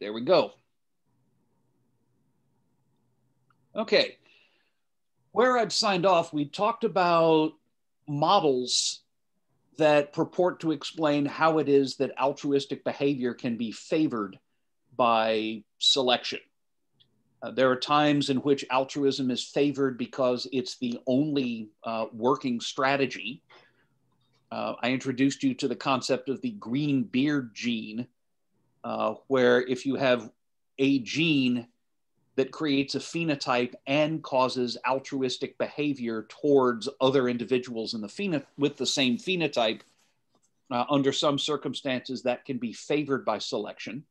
There we go. Okay. Where I'd signed off, we talked about models that purport to explain how it is that altruistic behavior can be favored by selection. Uh, there are times in which altruism is favored because it's the only uh, working strategy. Uh, I introduced you to the concept of the green beard gene, uh, where if you have a gene that creates a phenotype and causes altruistic behavior towards other individuals in the pheno- with the same phenotype, uh, under some circumstances that can be favored by selection.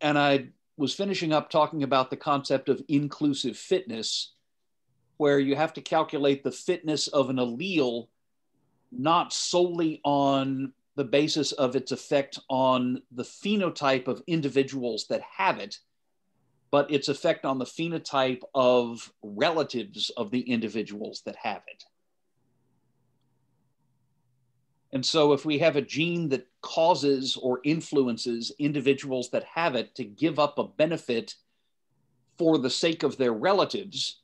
And I was finishing up talking about the concept of inclusive fitness, where you have to calculate the fitness of an allele not solely on the basis of its effect on the phenotype of individuals that have it, but its effect on the phenotype of relatives of the individuals that have it. And so, if we have a gene that causes or influences individuals that have it to give up a benefit for the sake of their relatives,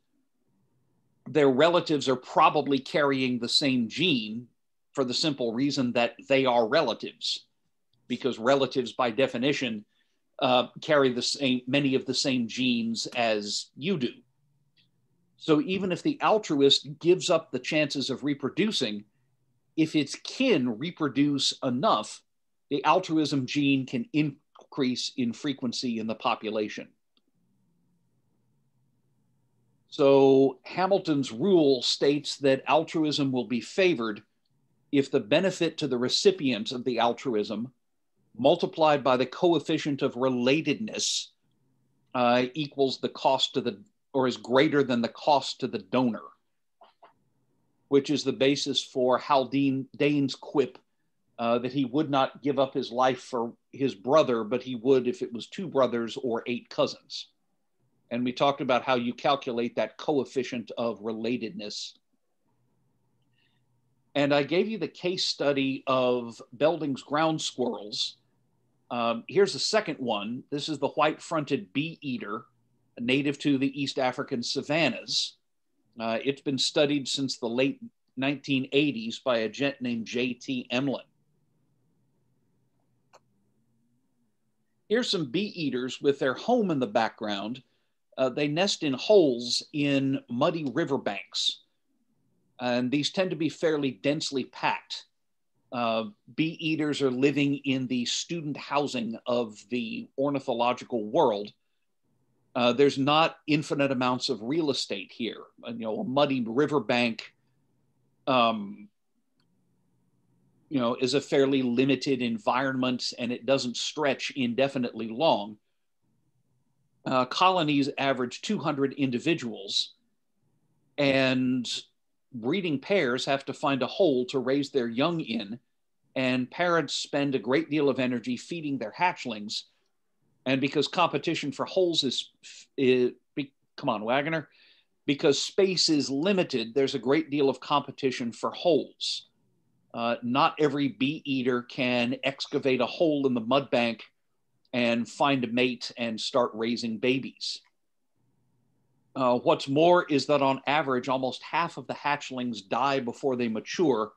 their relatives are probably carrying the same gene for the simple reason that they are relatives, because relatives, by definition, uh, carry the same many of the same genes as you do. So even if the altruist gives up the chances of reproducing, if its kin reproduce enough, the altruism gene can increase in frequency in the population. So Hamilton's rule states that altruism will be favored if the benefit to the recipient of the altruism multiplied by the coefficient of relatedness uh, equals the cost to the, or is greater than the cost to the donor, which is the basis for Haldane Dane's quip uh, that he would not give up his life for his brother, but he would if it was two brothers or eight cousins. And we talked about how you calculate that coefficient of relatedness. And I gave you the case study of Belding's ground squirrels, um, here's the second one. This is the white fronted bee eater, native to the East African savannas. Uh, it's been studied since the late 1980s by a gent named J.T. Emlen. Here's some bee eaters with their home in the background. Uh, they nest in holes in muddy riverbanks, and these tend to be fairly densely packed. Uh, bee eaters are living in the student housing of the ornithological world. Uh, there's not infinite amounts of real estate here. You know, a muddy riverbank, um, you know, is a fairly limited environment and it doesn't stretch indefinitely long. Uh, colonies average 200 individuals, and breeding pairs have to find a hole to raise their young in, and parents spend a great deal of energy feeding their hatchlings. And because competition for holes is, is come on, Waggoner, because space is limited, there's a great deal of competition for holes. Uh, not every bee eater can excavate a hole in the mud bank and find a mate and start raising babies. Uh, what's more is that on average, almost half of the hatchlings die before they mature,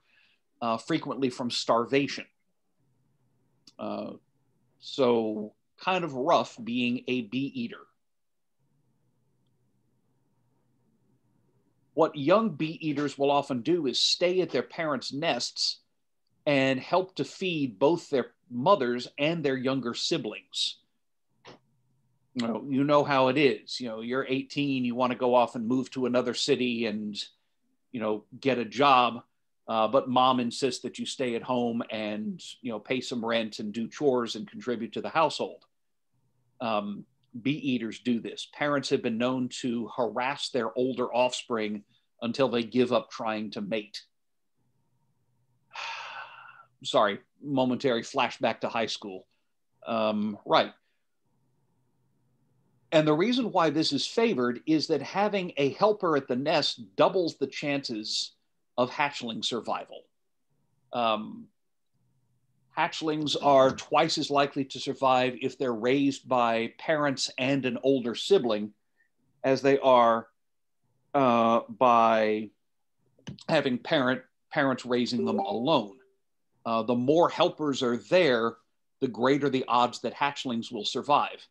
uh, frequently from starvation. Uh, so, kind of rough being a bee eater. What young bee eaters will often do is stay at their parents' nests and help to feed both their mothers and their younger siblings you know, you know how it is. You know, you're 18, you want to go off and move to another city and, you know, get a job. Uh, but mom insists that you stay at home and you know pay some rent and do chores and contribute to the household. Um, bee eaters do this. Parents have been known to harass their older offspring until they give up trying to mate. Sorry, momentary flashback to high school. Um, right. And the reason why this is favored is that having a helper at the nest doubles the chances of hatchling survival. Um, hatchlings are twice as likely to survive if they're raised by parents and an older sibling as they are uh, by having parent parents raising them alone. Uh, the more helpers are there, the greater the odds that hatchlings will survive.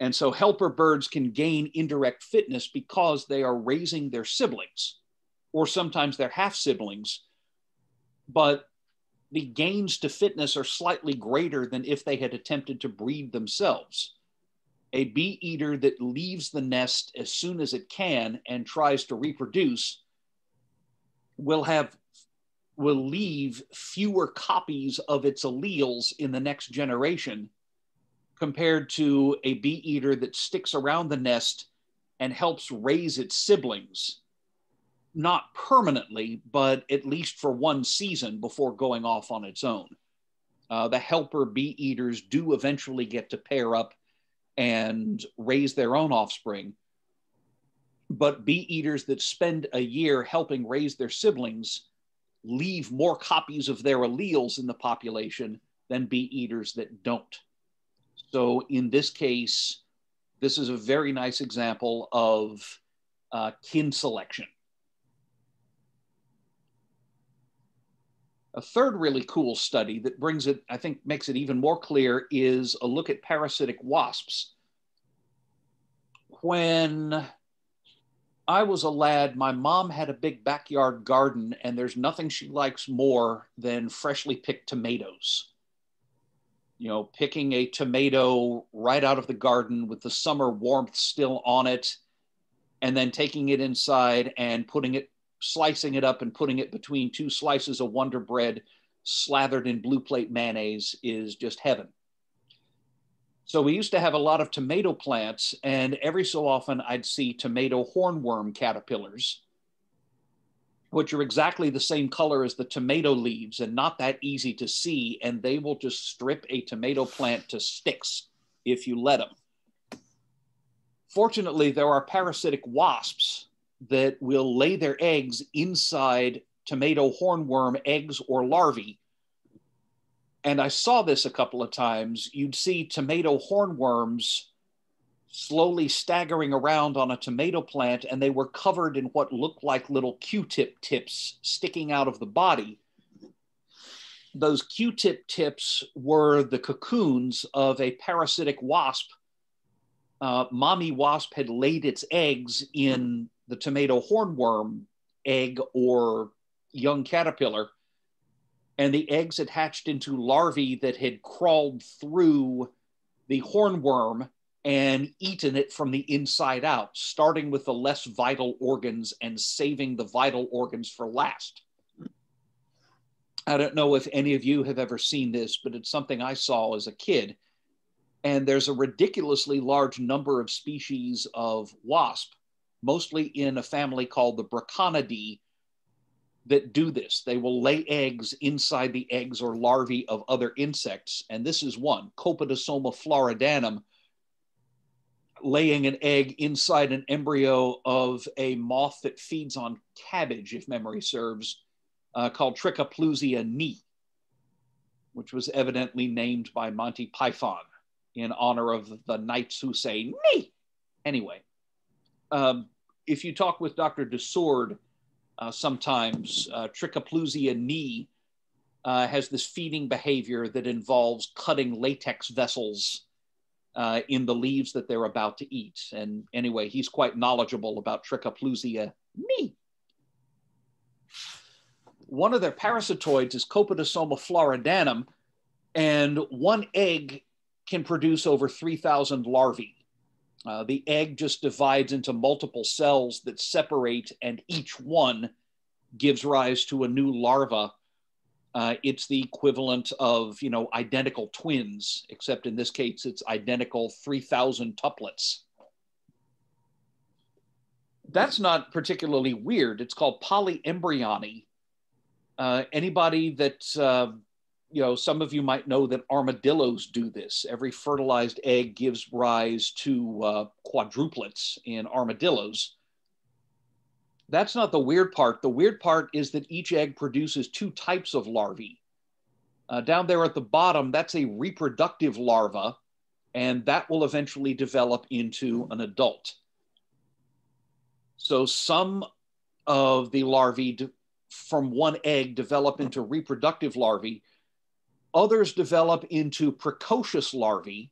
And so helper birds can gain indirect fitness because they are raising their siblings, or sometimes their half siblings. But the gains to fitness are slightly greater than if they had attempted to breed themselves. A bee eater that leaves the nest as soon as it can and tries to reproduce will have will leave fewer copies of its alleles in the next generation compared to a bee eater that sticks around the nest and helps raise its siblings not permanently, but at least for one season before going off on its own. Uh, the helper bee eaters do eventually get to pair up and raise their own offspring. But bee eaters that spend a year helping raise their siblings leave more copies of their alleles in the population than bee eaters that don't. So, in this case, this is a very nice example of uh, kin selection. A third really cool study that brings it, I think, makes it even more clear is a look at parasitic wasps. When I was a lad, my mom had a big backyard garden, and there's nothing she likes more than freshly picked tomatoes. You know, picking a tomato right out of the garden with the summer warmth still on it, and then taking it inside and putting it slicing it up and putting it between two slices of Wonder Bread slathered in blue plate mayonnaise is just heaven. So we used to have a lot of tomato plants, and every so often I'd see tomato hornworm caterpillars, which are exactly the same color as the tomato leaves and not that easy to see. And they will just strip a tomato plant to sticks if you let them. Fortunately, there are parasitic wasps that will lay their eggs inside tomato hornworm eggs or larvae. And I saw this a couple of times. You'd see tomato hornworms slowly staggering around on a tomato plant, and they were covered in what looked like little Q tip tips sticking out of the body. Those Q tip tips were the cocoons of a parasitic wasp. Uh, mommy wasp had laid its eggs in the tomato hornworm egg or young caterpillar. And the eggs had hatched into larvae that had crawled through the hornworm and eaten it from the inside out, starting with the less vital organs and saving the vital organs for last. I don't know if any of you have ever seen this, but it's something I saw as a kid. And there's a ridiculously large number of species of wasp mostly in a family called the Braconidae, that do this. They will lay eggs inside the eggs or larvae of other insects. And this is one, Copidosoma floridanum, laying an egg inside an embryo of a moth that feeds on cabbage, if memory serves, uh, called Trichoplusia ni, which was evidently named by Monty Python in honor of the knights who say ni. Anyway, um, if you talk with Dr. DeSword, uh, sometimes uh, Trichoplusia ni uh, has this feeding behavior that involves cutting latex vessels uh, in the leaves that they're about to eat. And anyway, he's quite knowledgeable about Trichoplusia ni. One of their parasitoids is Copidosoma floridanum, and one egg can produce over 3,000 larvae. Uh, the egg just divides into multiple cells that separate, and each one gives rise to a new larva. Uh, it's the equivalent of, you know, identical twins, except in this case, it's identical 3,000 tuplets. That's not particularly weird. It's called polyembryony. Uh, anybody that uh, you know, some of you might know that armadillos do this. Every fertilized egg gives rise to uh, quadruplets in armadillos. That's not the weird part. The weird part is that each egg produces two types of larvae. Uh, down there at the bottom, that's a reproductive larva, and that will eventually develop into an adult. So some of the larvae from one egg develop into reproductive larvae. Others develop into precocious larvae,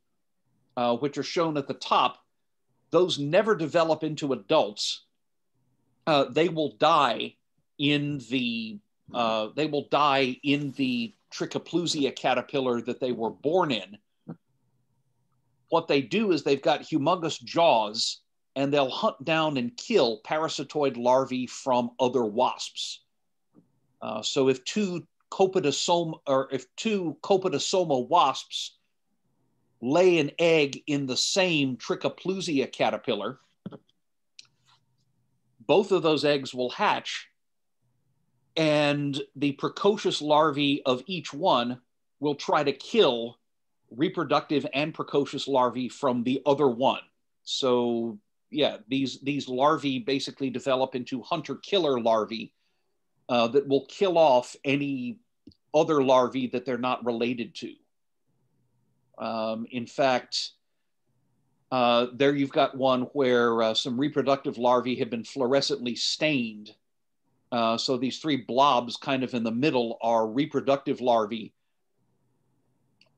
uh, which are shown at the top. Those never develop into adults. Uh, they will die in the uh, they will die in the Trichoplusia caterpillar that they were born in. What they do is they've got humongous jaws and they'll hunt down and kill parasitoid larvae from other wasps. Uh, so if two Copidosoma or if two Copidosoma wasps lay an egg in the same Trichoplusia caterpillar, both of those eggs will hatch and the precocious larvae of each one will try to kill reproductive and precocious larvae from the other one. So yeah, these these larvae basically develop into hunter-killer larvae uh, that will kill off any other larvae that they're not related to. Um, in fact, uh, there you've got one where uh, some reproductive larvae have been fluorescently stained uh, so these three blobs kind of in the middle are reproductive larvae.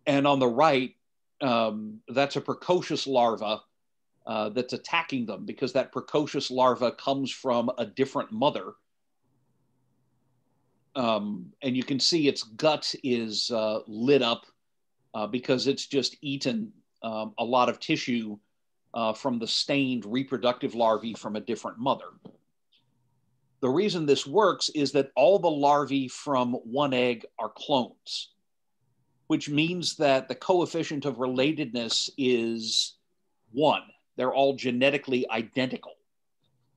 And on the right, um, that's a precocious larva uh, that's attacking them because that precocious larva comes from a different mother. Um, and you can see its gut is uh, lit up uh, because it's just eaten um, a lot of tissue uh, from the stained reproductive larvae from a different mother. The reason this works is that all the larvae from one egg are clones, which means that the coefficient of relatedness is one. They're all genetically identical,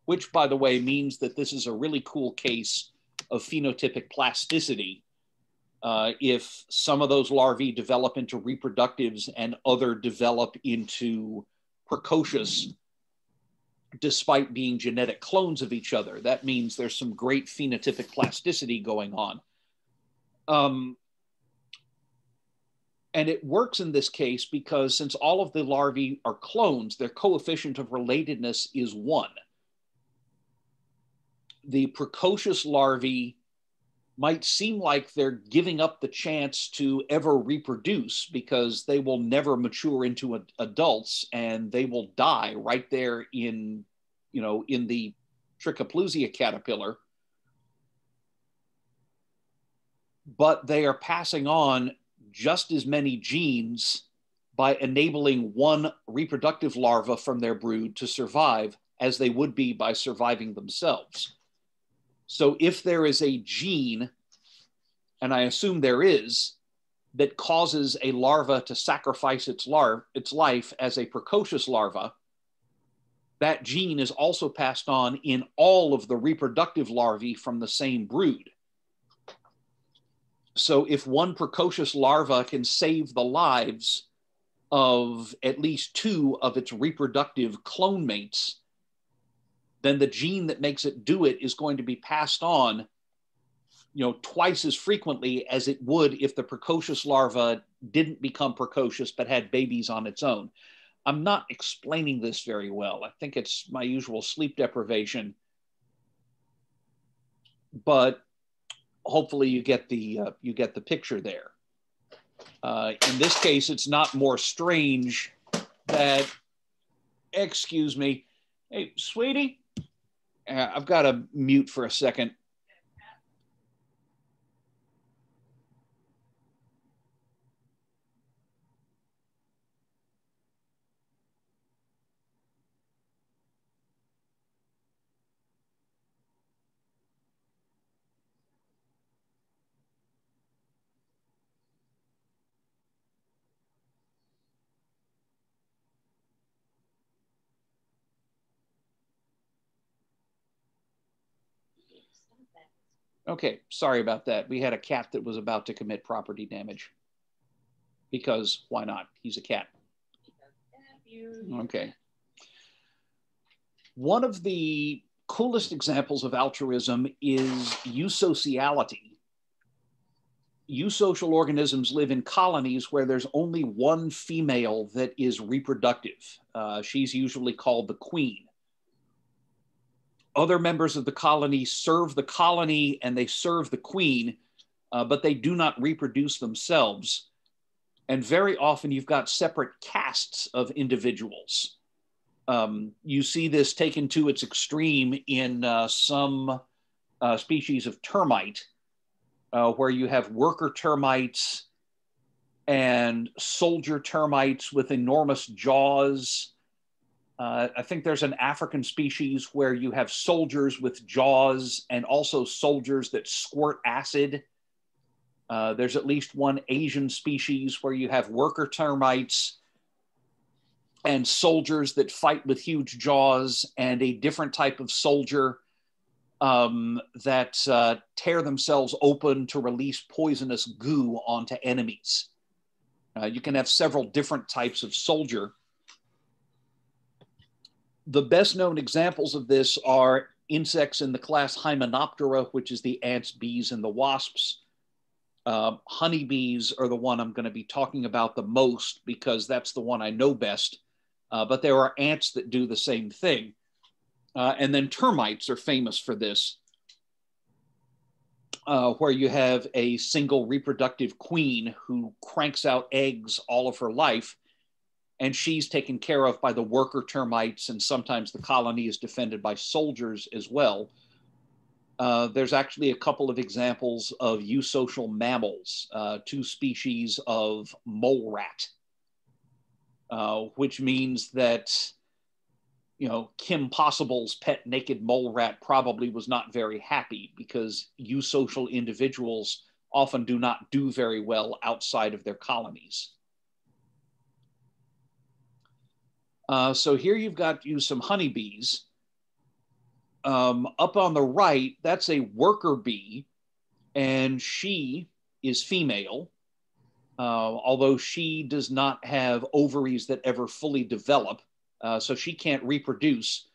which, by the way, means that this is a really cool case of phenotypic plasticity. Uh, if some of those larvae develop into reproductives and other develop into precocious despite being genetic clones of each other. That means there's some great phenotypic plasticity going on. Um, and it works in this case because since all of the larvae are clones, their coefficient of relatedness is one. The precocious larvae might seem like they're giving up the chance to ever reproduce because they will never mature into adults and they will die right there in you know in the trichoplusia caterpillar. But they are passing on just as many genes by enabling one reproductive larva from their brood to survive as they would be by surviving themselves so if there is a gene, and I assume there is, that causes a larva to sacrifice its, lar- its life as a precocious larva, that gene is also passed on in all of the reproductive larvae from the same brood. So if one precocious larva can save the lives of at least two of its reproductive clone mates, then the gene that makes it do it is going to be passed on you know twice as frequently as it would if the precocious larva didn't become precocious but had babies on its own. I'm not explaining this very well. I think it's my usual sleep deprivation. But hopefully you get the uh, you get the picture there. Uh, in this case it's not more strange that excuse me. Hey sweetie Uh, I've got to mute for a second. Okay, sorry about that. We had a cat that was about to commit property damage. Because why not? He's a cat. Okay. One of the coolest examples of altruism is eusociality. eusocial organisms live in colonies where there's only one female that is reproductive. Uh, she's usually called the queen. Other members of the colony serve the colony and they serve the queen, uh, but they do not reproduce themselves. And very often you've got separate castes of individuals. Um, you see this taken to its extreme in uh, some uh, species of termite uh, where you have worker termites and soldier termites with enormous jaws. Uh, I think there's an African species where you have soldiers with jaws and also soldiers that squirt acid. Uh, there's at least one Asian species where you have worker termites and soldiers that fight with huge jaws, and a different type of soldier um, that uh, tear themselves open to release poisonous goo onto enemies. Uh, you can have several different types of soldier. The best known examples of this are insects in the class Hymenoptera, which is the ants, bees, and the wasps. Uh, honeybees are the one I'm going to be talking about the most because that's the one I know best. Uh, but there are ants that do the same thing. Uh, and then termites are famous for this, uh, where you have a single reproductive queen who cranks out eggs all of her life, and she's taken care of by the worker termites, and sometimes the colony is defended by soldiers as well. Uh, there's actually a couple of examples of eusocial mammals, uh, two species of mole rat, uh, which means that you know, Kim Possible's pet naked mole rat probably was not very happy because eusocial individuals often do not do very well outside of their colonies. Uh, so here you've got you some honeybees. Um, up on the right, that's a worker bee, and she is female, uh, although she does not have ovaries that ever fully develop. Uh, so she can't reproduce.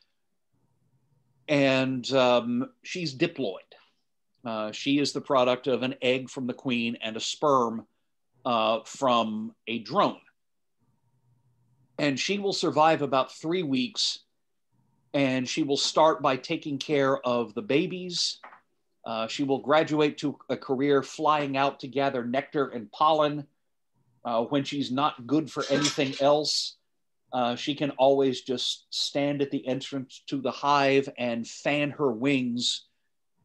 And um, she's diploid. Uh, she is the product of an egg from the queen and a sperm uh, from a drone. And she will survive about three weeks. And she will start by taking care of the babies. Uh, she will graduate to a career flying out to gather nectar and pollen. Uh, when she's not good for anything else, uh, she can always just stand at the entrance to the hive and fan her wings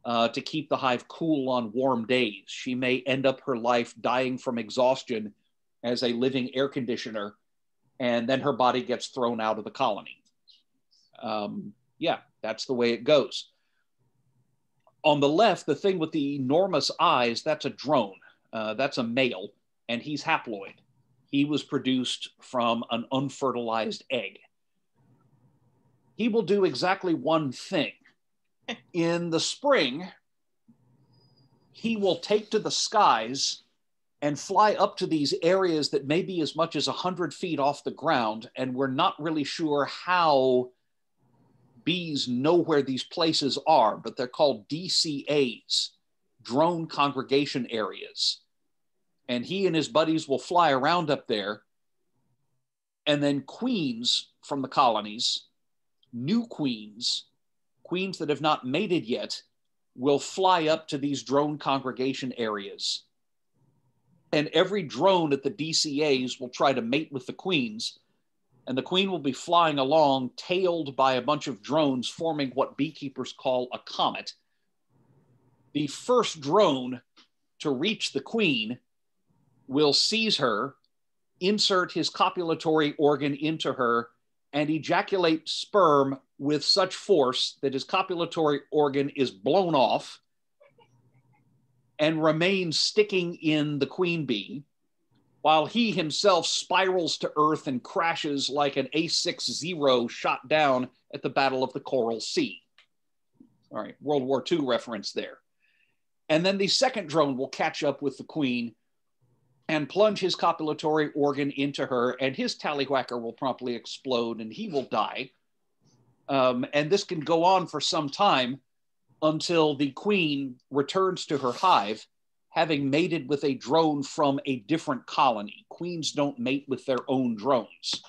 uh, to keep the hive cool on warm days. She may end up her life dying from exhaustion as a living air conditioner, and then her body gets thrown out of the colony. Um, yeah, that's the way it goes. On the left, the thing with the enormous eyes, that's a drone. Uh, that's a male, and he's haploid he was produced from an unfertilized egg. He will do exactly one thing. In the spring, he will take to the skies and fly up to these areas that may be as much as 100 feet off the ground. And we're not really sure how bees know where these places are, but they're called DCAs, drone congregation areas and he and his buddies will fly around up there. And then queens from the colonies, new queens, queens that have not mated yet, will fly up to these drone congregation areas. And every drone at the DCAs will try to mate with the queens. And the queen will be flying along, tailed by a bunch of drones, forming what beekeepers call a comet. The first drone to reach the queen will seize her, insert his copulatory organ into her, and ejaculate sperm with such force that his copulatory organ is blown off and remains sticking in the queen bee, while he himself spirals to earth and crashes like an A60 shot down at the Battle of the Coral Sea. All right, World War II reference there. And then the second drone will catch up with the queen and plunge his copulatory organ into her, and his tallywhacker will promptly explode and he will die. Um, and this can go on for some time until the queen returns to her hive, having mated with a drone from a different colony. Queens don't mate with their own drones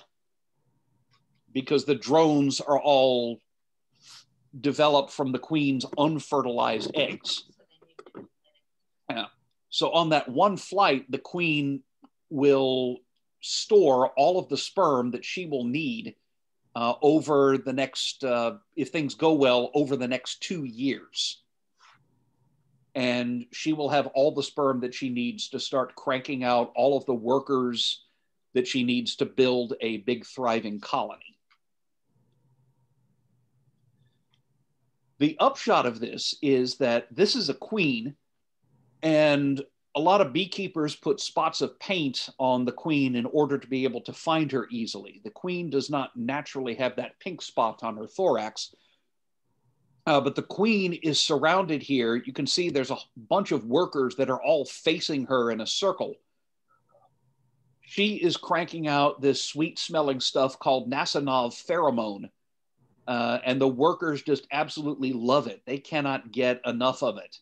because the drones are all developed from the queen's unfertilized eggs. Yeah. So on that one flight, the queen will store all of the sperm that she will need uh, over the next, uh, if things go well, over the next two years. And she will have all the sperm that she needs to start cranking out all of the workers that she needs to build a big, thriving colony. The upshot of this is that this is a queen, and a lot of beekeepers put spots of paint on the queen in order to be able to find her easily. The queen does not naturally have that pink spot on her thorax. Uh, but the queen is surrounded here. You can see there's a bunch of workers that are all facing her in a circle. She is cranking out this sweet smelling stuff called Nasonov pheromone. Uh, and the workers just absolutely love it. They cannot get enough of it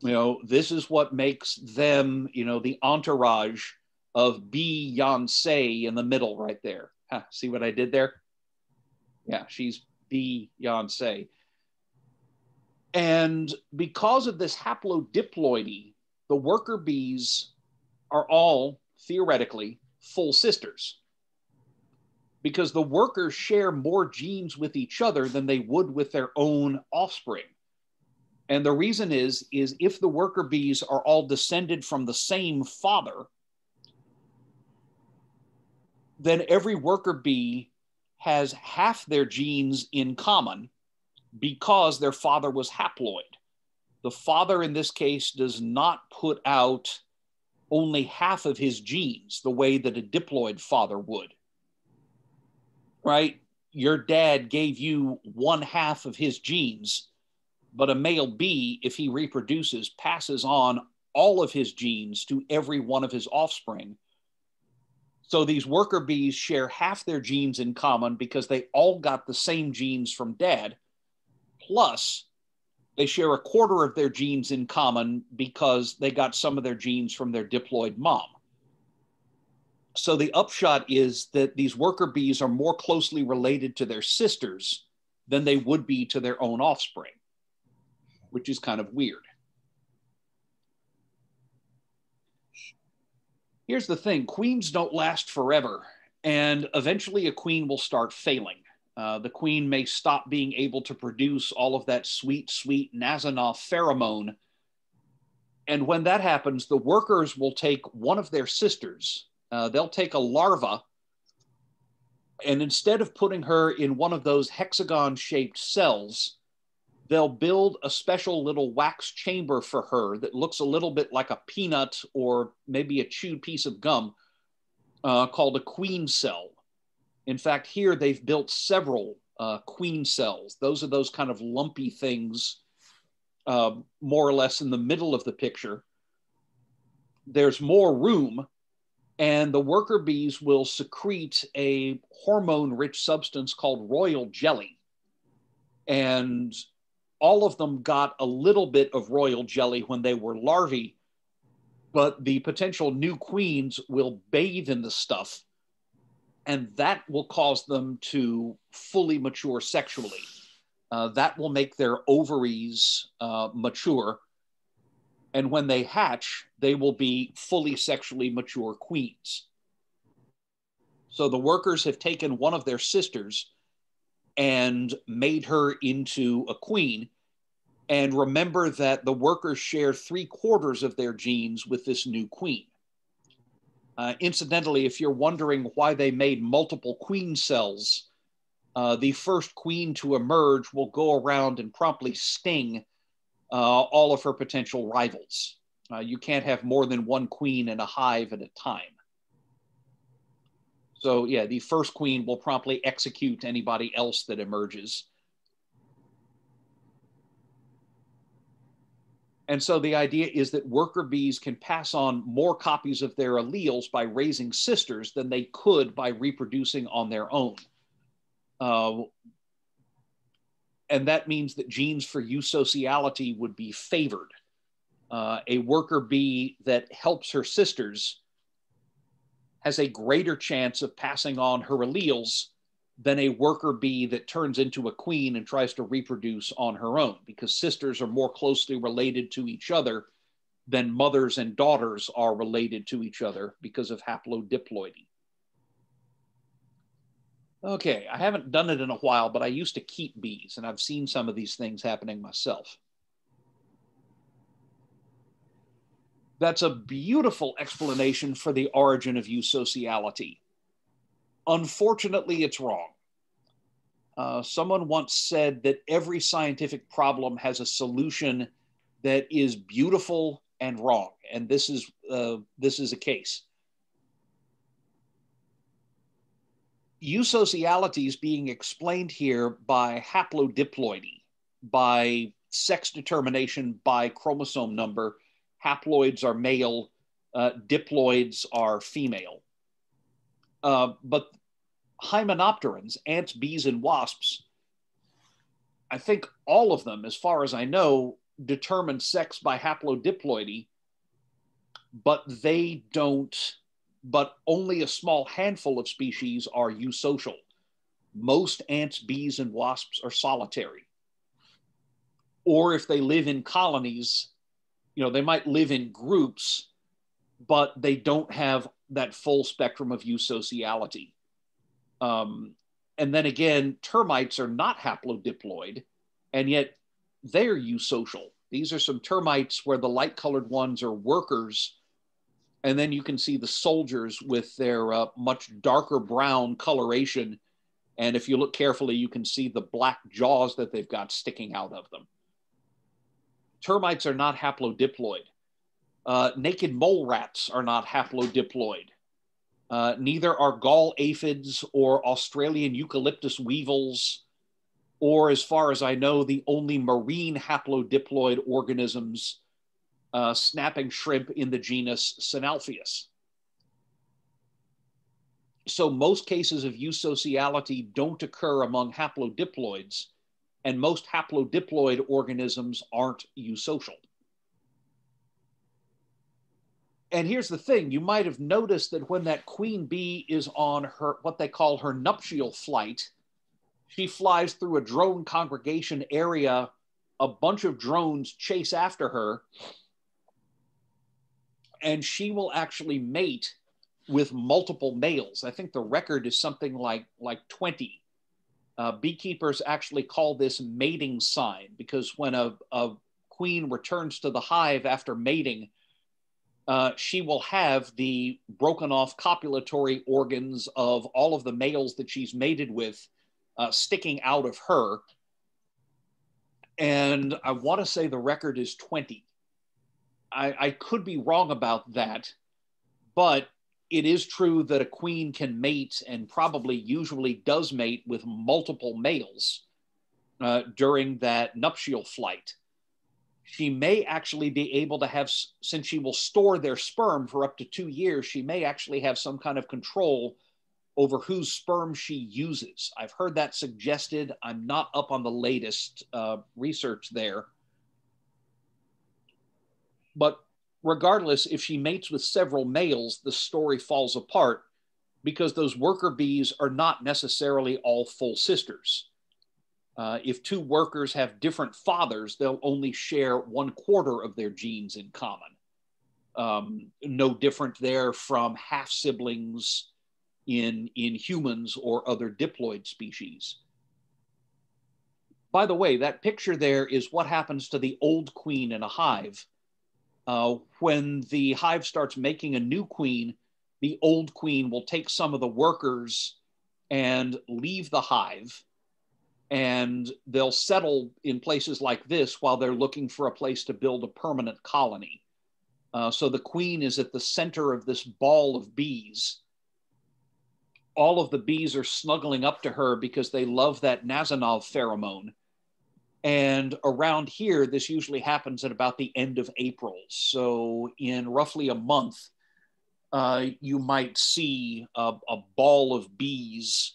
you know this is what makes them you know the entourage of beyonce in the middle right there. Huh, see what i did there? Yeah she's beyonce. And because of this haplodiploidy the worker bees are all theoretically full sisters. Because the workers share more genes with each other than they would with their own offspring and the reason is, is if the worker bees are all descended from the same father, then every worker bee has half their genes in common because their father was haploid. The father in this case does not put out only half of his genes the way that a diploid father would. Right? Your dad gave you one half of his genes but a male bee, if he reproduces, passes on all of his genes to every one of his offspring. So these worker bees share half their genes in common because they all got the same genes from dad. Plus, they share a quarter of their genes in common because they got some of their genes from their diploid mom. So the upshot is that these worker bees are more closely related to their sisters than they would be to their own offspring which is kind of weird. Here's the thing queens don't last forever, and eventually a queen will start failing. Uh, the queen may stop being able to produce all of that sweet, sweet Nasonov pheromone. And when that happens, the workers will take one of their sisters, uh, they'll take a larva, and instead of putting her in one of those hexagon shaped cells, they'll build a special little wax chamber for her that looks a little bit like a peanut or maybe a chewed piece of gum uh, called a queen cell. In fact, here they've built several uh, queen cells. Those are those kind of lumpy things, uh, more or less in the middle of the picture. There's more room, and the worker bees will secrete a hormone rich substance called royal jelly. And all of them got a little bit of royal jelly when they were larvae, but the potential new queens will bathe in the stuff, and that will cause them to fully mature sexually. Uh, that will make their ovaries uh, mature. And when they hatch, they will be fully sexually mature queens. So the workers have taken one of their sisters and made her into a queen. And remember that the workers share three quarters of their genes with this new queen. Uh, incidentally, if you're wondering why they made multiple queen cells, uh, the first queen to emerge will go around and promptly sting uh, all of her potential rivals. Uh, you can't have more than one queen in a hive at a time. So yeah, the first queen will promptly execute anybody else that emerges. And so the idea is that worker bees can pass on more copies of their alleles by raising sisters than they could by reproducing on their own. Uh, and that means that genes for eusociality would be favored. Uh, a worker bee that helps her sisters has a greater chance of passing on her alleles than a worker bee that turns into a queen and tries to reproduce on her own because sisters are more closely related to each other than mothers and daughters are related to each other because of haplodiploidy. Okay, I haven't done it in a while, but I used to keep bees and I've seen some of these things happening myself. That's a beautiful explanation for the origin of eusociality. Unfortunately, it's wrong. Uh, someone once said that every scientific problem has a solution that is beautiful and wrong, and this is uh, this is a case. Eusociality is being explained here by haplodiploidy, by sex determination by chromosome number. Haploids are male, uh, diploids are female. Uh, but hymenopterans, ants, bees, and wasps, I think all of them, as far as I know, determine sex by haplodiploidy, but they don't, but only a small handful of species are eusocial. Most ants, bees, and wasps are solitary. Or if they live in colonies, you know, they might live in groups, but they don't have that full spectrum of eusociality. Um, and then again, termites are not haplodiploid, and yet they're eusocial. These are some termites where the light colored ones are workers. And then you can see the soldiers with their uh, much darker brown coloration. And if you look carefully, you can see the black jaws that they've got sticking out of them. Termites are not haplodiploid. Uh, naked mole rats are not haplodiploid. Uh, neither are gall aphids or Australian eucalyptus weevils, or as far as I know, the only marine haplodiploid organisms, uh, snapping shrimp in the genus Synalpheus. So most cases of eusociality don't occur among haplodiploids, and most haplodiploid organisms aren't eusocial. And here's the thing you might have noticed that when that queen bee is on her what they call her nuptial flight she flies through a drone congregation area a bunch of drones chase after her and she will actually mate with multiple males. I think the record is something like like 20 uh, beekeepers actually call this mating sign because when a, a queen returns to the hive after mating uh, she will have the broken off copulatory organs of all of the males that she's mated with uh, sticking out of her. And I want to say the record is 20. I, I could be wrong about that, but it is true that a queen can mate and probably usually does mate with multiple males uh, during that nuptial flight she may actually be able to have, since she will store their sperm for up to two years, she may actually have some kind of control over whose sperm she uses. I've heard that suggested. I'm not up on the latest uh, research there. But regardless, if she mates with several males, the story falls apart because those worker bees are not necessarily all full sisters. Uh, if two workers have different fathers, they'll only share one quarter of their genes in common. Um, no different there from half siblings in, in humans or other diploid species. By the way, that picture there is what happens to the old queen in a hive. Uh, when the hive starts making a new queen, the old queen will take some of the workers and leave the hive and they'll settle in places like this while they're looking for a place to build a permanent colony. Uh, so the queen is at the center of this ball of bees. All of the bees are snuggling up to her because they love that Nasonov pheromone. And around here, this usually happens at about the end of April. So, in roughly a month, uh, you might see a, a, ball of bees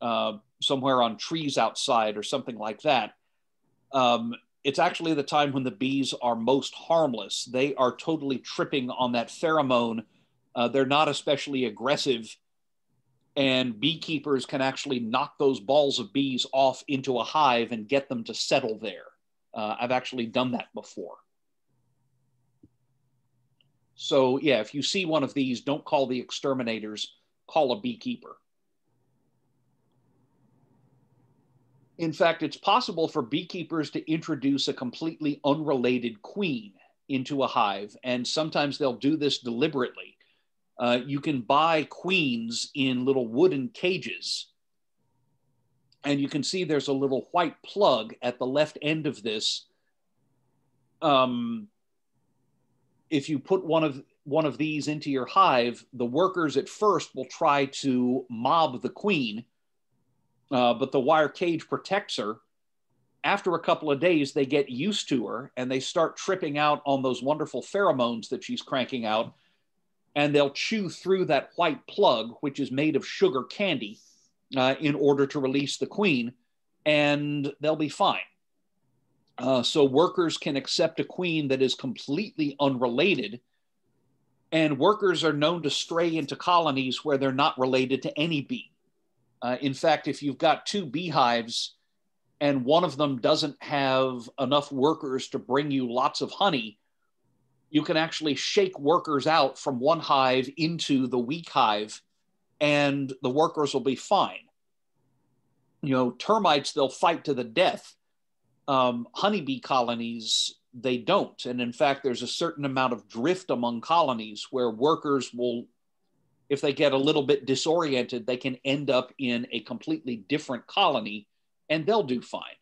uh, somewhere on trees outside or something like that. Um, it's actually the time when the bees are most harmless. They are totally tripping on that pheromone. Uh, they're not especially aggressive, and beekeepers can actually knock those balls of bees off into a hive and get them to settle there. Uh, I've actually done that before. So, yeah, if you see one of these, don't call the exterminators, call a beekeeper. In fact, it's possible for beekeepers to introduce a completely unrelated queen into a hive, and sometimes they'll do this deliberately. Uh, you can buy queens in little wooden cages, and you can see there's a little white plug at the left end of this. Um, if you put one of one of these into your hive, the workers at first will try to mob the queen uh, but the wire cage protects her. After a couple of days, they get used to her and they start tripping out on those wonderful pheromones that she's cranking out. And they'll chew through that white plug, which is made of sugar candy, uh, in order to release the queen, and they'll be fine. Uh, so workers can accept a queen that is completely unrelated, and workers are known to stray into colonies where they're not related to any bee. Uh, in fact, if you've got two beehives and one of them doesn't have enough workers to bring you lots of honey, you can actually shake workers out from one hive into the weak hive and the workers will be fine. You know, termites, they'll fight to the death. Um, honeybee colonies, they don't. And in fact, there's a certain amount of drift among colonies where workers will if they get a little bit disoriented, they can end up in a completely different colony and they'll do fine.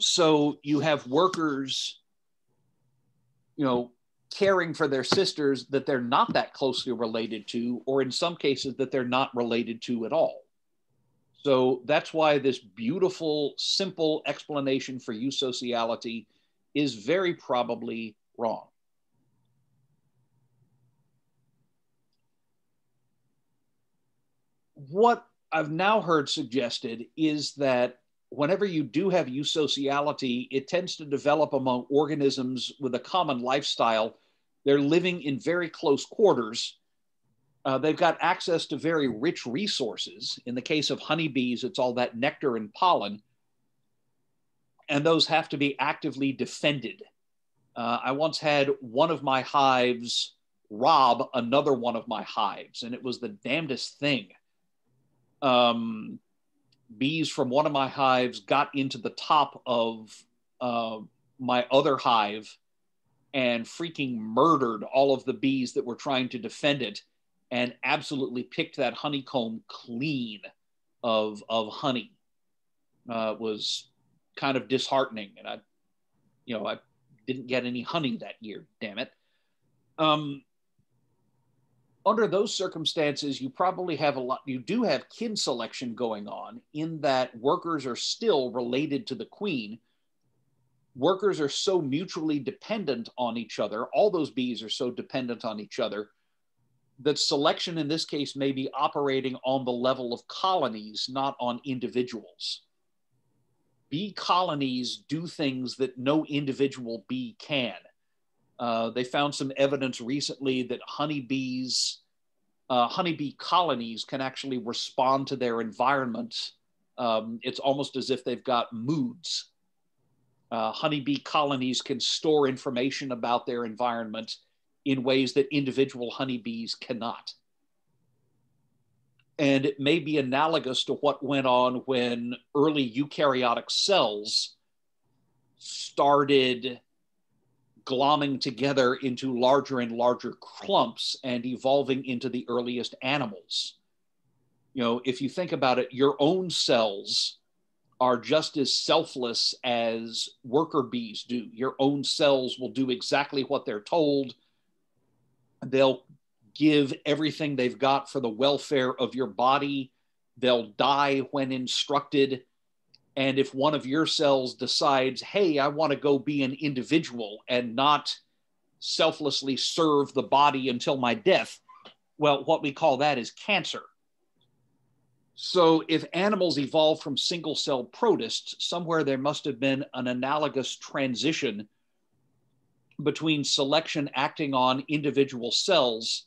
So you have workers, you know, caring for their sisters that they're not that closely related to, or in some cases that they're not related to at all. So that's why this beautiful, simple explanation for eusociality is very probably wrong. what I've now heard suggested is that whenever you do have eusociality, it tends to develop among organisms with a common lifestyle. They're living in very close quarters. Uh, they've got access to very rich resources. In the case of honeybees, it's all that nectar and pollen. And those have to be actively defended. Uh, I once had one of my hives rob another one of my hives, and it was the damnedest thing um, bees from one of my hives got into the top of uh, my other hive and freaking murdered all of the bees that were trying to defend it and absolutely picked that honeycomb clean of, of honey. Uh, was kind of disheartening. And I, you know, I didn't get any honey that year, damn it. Um, under those circumstances, you probably have a lot, you do have kin selection going on in that workers are still related to the queen. Workers are so mutually dependent on each other, all those bees are so dependent on each other that selection in this case may be operating on the level of colonies, not on individuals. Bee colonies do things that no individual bee can. Uh, they found some evidence recently that honeybees, uh, honeybee colonies can actually respond to their environment. Um, it's almost as if they've got moods. Uh, honeybee colonies can store information about their environment in ways that individual honeybees cannot. And it may be analogous to what went on when early eukaryotic cells started glomming together into larger and larger clumps and evolving into the earliest animals. You know, if you think about it, your own cells are just as selfless as worker bees do. Your own cells will do exactly what they're told. They'll give everything they've got for the welfare of your body. They'll die when instructed. And if one of your cells decides, hey, I want to go be an individual and not selflessly serve the body until my death, well, what we call that is cancer. So, if animals evolved from single cell protists, somewhere there must have been an analogous transition between selection acting on individual cells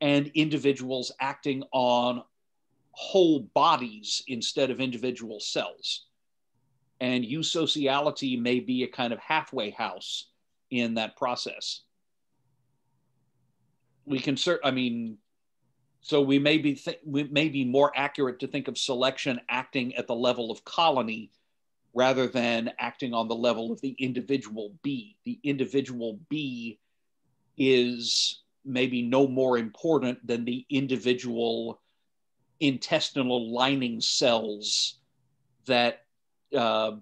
and individuals acting on whole bodies instead of individual cells. And eusociality may be a kind of halfway house in that process. We can cert, I mean, so we may be th- we may be more accurate to think of selection acting at the level of colony rather than acting on the level of the individual bee. The individual bee is maybe no more important than the individual intestinal lining cells that uh,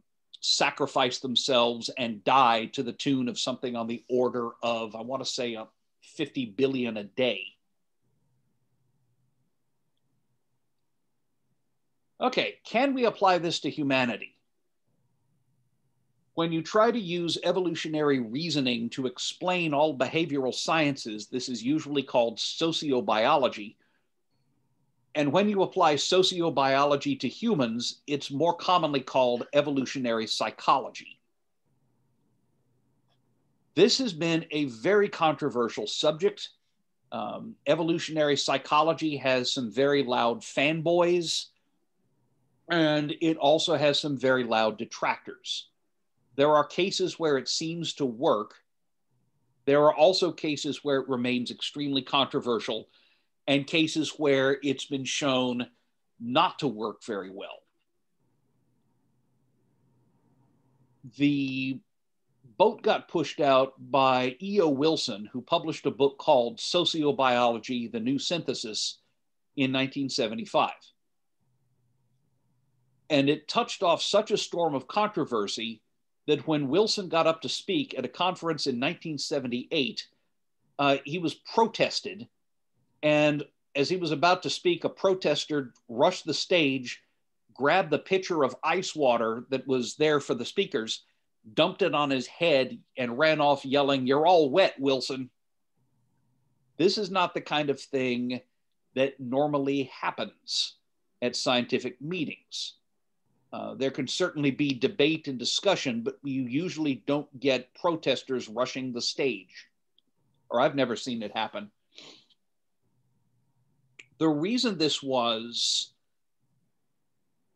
sacrifice themselves and die to the tune of something on the order of, I want to say, uh, 50 billion a day. Okay, can we apply this to humanity? When you try to use evolutionary reasoning to explain all behavioral sciences, this is usually called sociobiology. And when you apply sociobiology to humans, it's more commonly called evolutionary psychology. This has been a very controversial subject. Um, evolutionary psychology has some very loud fanboys and it also has some very loud detractors. There are cases where it seems to work. There are also cases where it remains extremely controversial, and cases where it's been shown not to work very well. The boat got pushed out by E.O. Wilson, who published a book called Sociobiology The New Synthesis in 1975 and it touched off such a storm of controversy that when Wilson got up to speak at a conference in 1978, uh, he was protested. And as he was about to speak, a protester rushed the stage, grabbed the pitcher of ice water that was there for the speakers, dumped it on his head, and ran off yelling, You're all wet, Wilson. This is not the kind of thing that normally happens at scientific meetings. Uh, there can certainly be debate and discussion, but you usually don't get protesters rushing the stage, or I've never seen it happen. The reason this was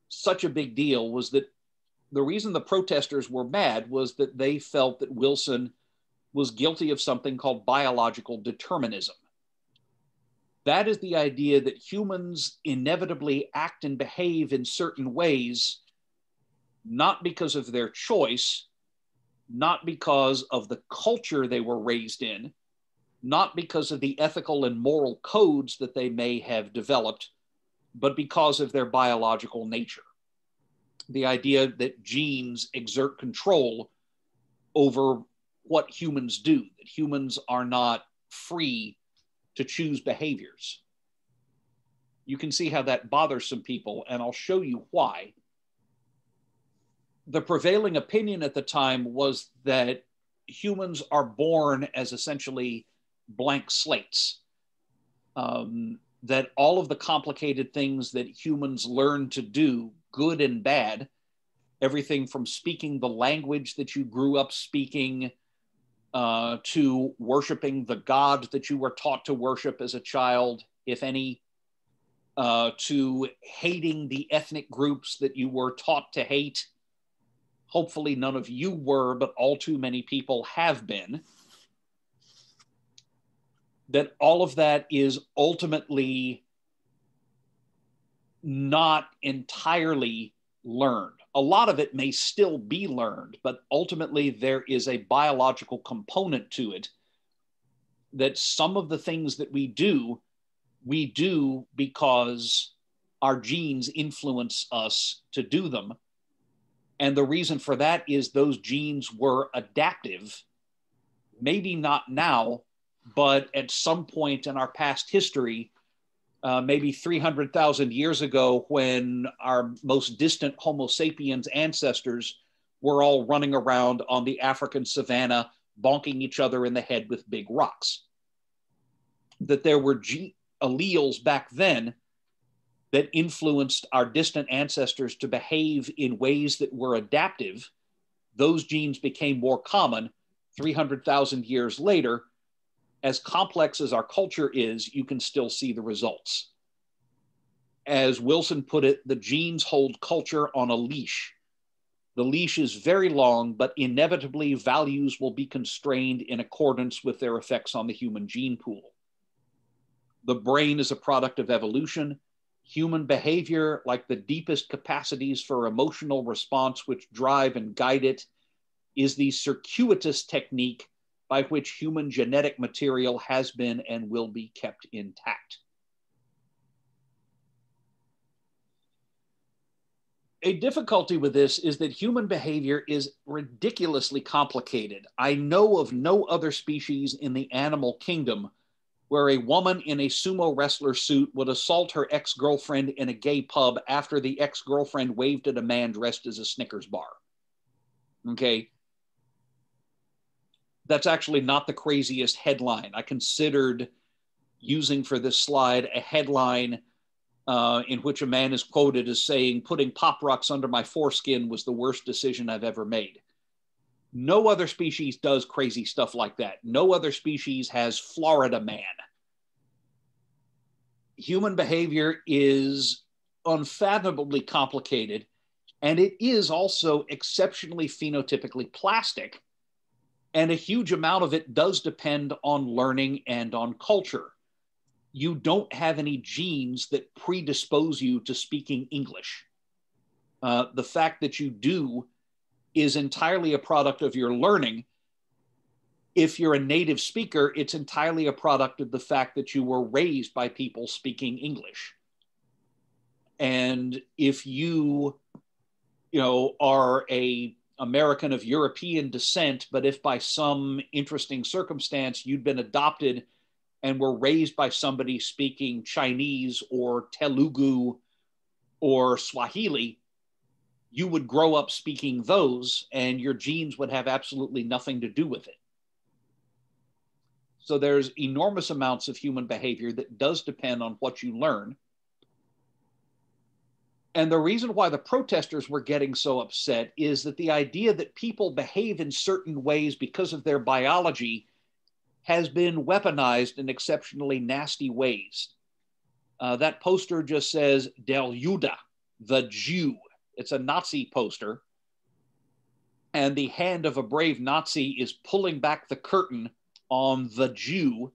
such a big deal was that the reason the protesters were mad was that they felt that Wilson was guilty of something called biological determinism. That is the idea that humans inevitably act and behave in certain ways not because of their choice, not because of the culture they were raised in, not because of the ethical and moral codes that they may have developed, but because of their biological nature. The idea that genes exert control over what humans do, that humans are not free to choose behaviors. You can see how that bothers some people, and I'll show you why the prevailing opinion at the time was that humans are born as essentially blank slates. Um, that all of the complicated things that humans learn to do, good and bad, everything from speaking the language that you grew up speaking uh, to worshiping the God that you were taught to worship as a child, if any, uh, to hating the ethnic groups that you were taught to hate, Hopefully, none of you were, but all too many people have been. That all of that is ultimately not entirely learned. A lot of it may still be learned, but ultimately there is a biological component to it that some of the things that we do, we do because our genes influence us to do them. And the reason for that is those genes were adaptive, maybe not now, but at some point in our past history, uh, maybe 300,000 years ago, when our most distant Homo sapiens ancestors were all running around on the African savannah, bonking each other in the head with big rocks. That there were G- alleles back then that influenced our distant ancestors to behave in ways that were adaptive, those genes became more common 300,000 years later. As complex as our culture is, you can still see the results. As Wilson put it, the genes hold culture on a leash. The leash is very long, but inevitably values will be constrained in accordance with their effects on the human gene pool. The brain is a product of evolution. Human behavior, like the deepest capacities for emotional response which drive and guide it, is the circuitous technique by which human genetic material has been and will be kept intact. a difficulty with this is that human behavior is ridiculously complicated. I know of no other species in the animal kingdom where a woman in a sumo wrestler suit would assault her ex girlfriend in a gay pub after the ex girlfriend waved at a man dressed as a Snickers bar. Okay. That's actually not the craziest headline. I considered using for this slide a headline uh, in which a man is quoted as saying, Putting pop rocks under my foreskin was the worst decision I've ever made. No other species does crazy stuff like that. No other species has Florida man. Human behavior is unfathomably complicated, and it is also exceptionally phenotypically plastic. And a huge amount of it does depend on learning and on culture you don't have any genes that predispose you to speaking English. Uh, the fact that you do is entirely a product of your learning. If you're a native speaker, it's entirely a product of the fact that you were raised by people speaking English. And if you, you know, are a American of European descent, but if by some interesting circumstance you'd been adopted and were raised by somebody speaking Chinese or Telugu or Swahili, you would grow up speaking those and your genes would have absolutely nothing to do with it. So there's enormous amounts of human behavior that does depend on what you learn. And the reason why the protesters were getting so upset is that the idea that people behave in certain ways because of their biology has been weaponized in exceptionally nasty ways. Uh, that poster just says Der Jude, the Jew. It's a Nazi poster. And the hand of a brave Nazi is pulling back the curtain on the Jew,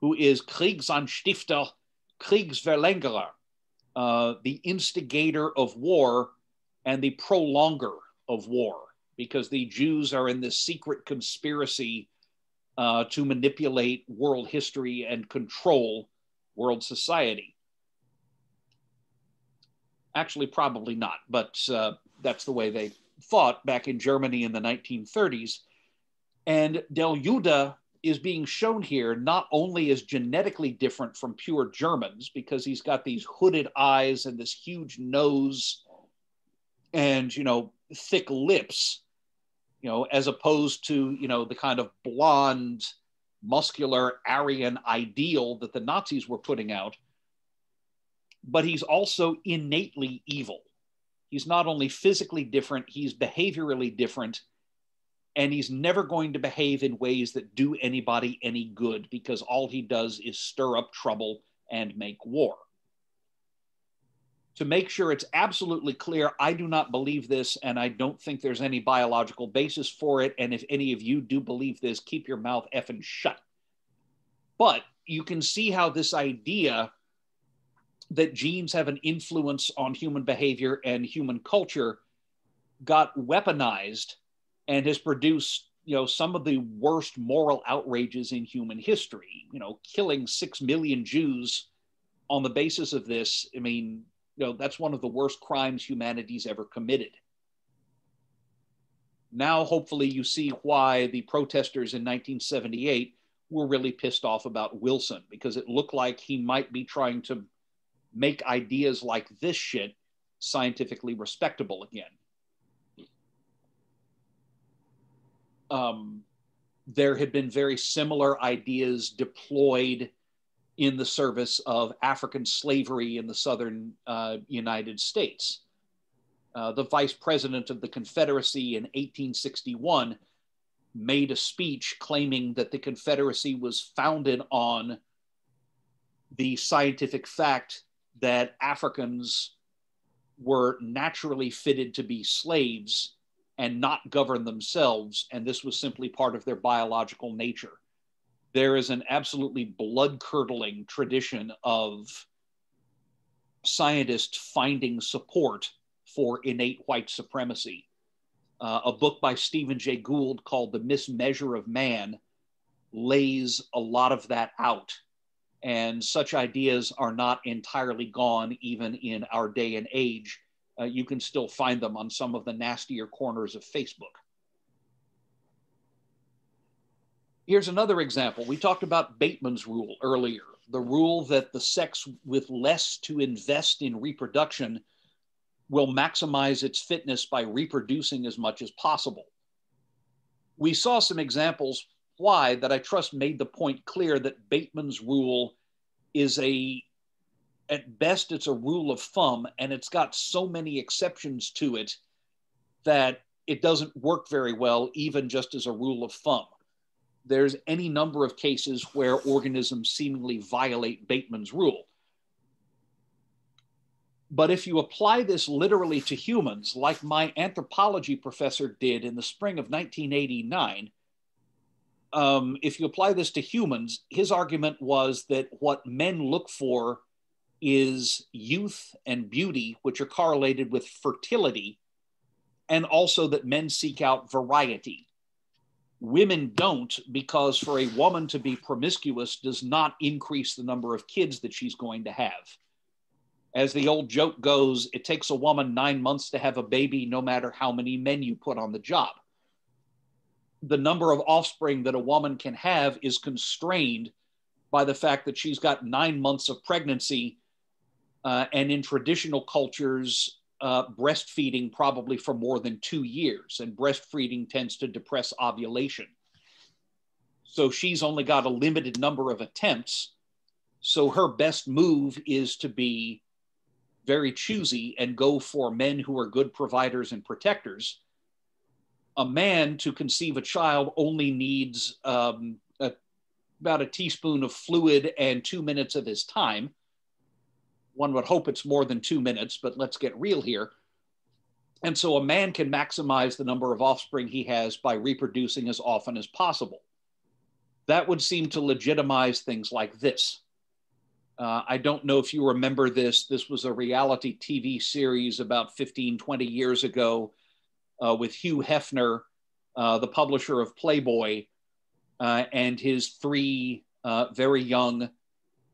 who is Kriegsanstifter, Kriegsverlängerer, uh, the instigator of war and the prolonger of war, because the Jews are in this secret conspiracy uh, to manipulate world history and control world society. Actually, probably not, but uh, that's the way they thought back in Germany in the 1930s. And Der Jude is being shown here not only as genetically different from pure Germans, because he's got these hooded eyes and this huge nose and, you know, thick lips, you know, as opposed to, you know, the kind of blonde, muscular Aryan ideal that the Nazis were putting out. But he's also innately evil. He's not only physically different, he's behaviorally different. And he's never going to behave in ways that do anybody any good because all he does is stir up trouble and make war to make sure it's absolutely clear I do not believe this and I don't think there's any biological basis for it. And if any of you do believe this, keep your mouth effing shut. But you can see how this idea that genes have an influence on human behavior and human culture got weaponized and has produced you know some of the worst moral outrages in human history you know killing 6 million jews on the basis of this i mean you know, that's one of the worst crimes humanity's ever committed. Now, hopefully, you see why the protesters in 1978 were really pissed off about Wilson because it looked like he might be trying to make ideas like this shit scientifically respectable again. Um, there had been very similar ideas deployed in the service of African slavery in the southern uh, United States. Uh, the vice president of the Confederacy in 1861 made a speech claiming that the Confederacy was founded on the scientific fact that Africans were naturally fitted to be slaves and not govern themselves, and this was simply part of their biological nature. There is an absolutely blood curdling tradition of scientists finding support for innate white supremacy. Uh, a book by Stephen Jay Gould called The Mismeasure of Man lays a lot of that out. And such ideas are not entirely gone even in our day and age. Uh, you can still find them on some of the nastier corners of Facebook. Here's another example. We talked about Bateman's rule earlier, the rule that the sex with less to invest in reproduction will maximize its fitness by reproducing as much as possible. We saw some examples why that I trust made the point clear that Bateman's rule is a, at best, it's a rule of thumb, and it's got so many exceptions to it that it doesn't work very well, even just as a rule of thumb. There's any number of cases where organisms seemingly violate Bateman's rule. But if you apply this literally to humans, like my anthropology professor did in the spring of 1989, um, if you apply this to humans, his argument was that what men look for is youth and beauty, which are correlated with fertility, and also that men seek out variety. Women don't, because for a woman to be promiscuous does not increase the number of kids that she's going to have as the old joke goes, it takes a woman nine months to have a baby, no matter how many men you put on the job. The number of offspring that a woman can have is constrained by the fact that she's got nine months of pregnancy. Uh, and in traditional cultures, uh, breastfeeding probably for more than two years, and breastfeeding tends to depress ovulation. So she's only got a limited number of attempts. So her best move is to be very choosy and go for men who are good providers and protectors. A man to conceive a child only needs um, a, about a teaspoon of fluid and two minutes of his time. One would hope it's more than two minutes, but let's get real here. And so a man can maximize the number of offspring he has by reproducing as often as possible. That would seem to legitimize things like this. Uh, I don't know if you remember this. This was a reality TV series about 15, 20 years ago uh, with Hugh Hefner, uh, the publisher of Playboy, uh, and his three uh, very young,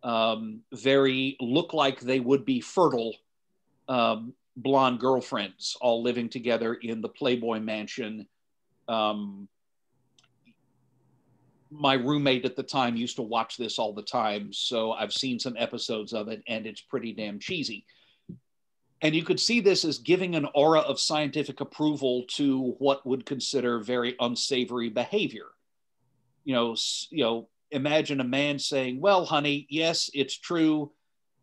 um, very look like they would be fertile um, blonde girlfriends, all living together in the Playboy mansion. Um, my roommate at the time used to watch this all the time. So I've seen some episodes of it and it's pretty damn cheesy. And you could see this as giving an aura of scientific approval to what would consider very unsavory behavior. You know, you know, imagine a man saying, "Well, honey, yes, it's true.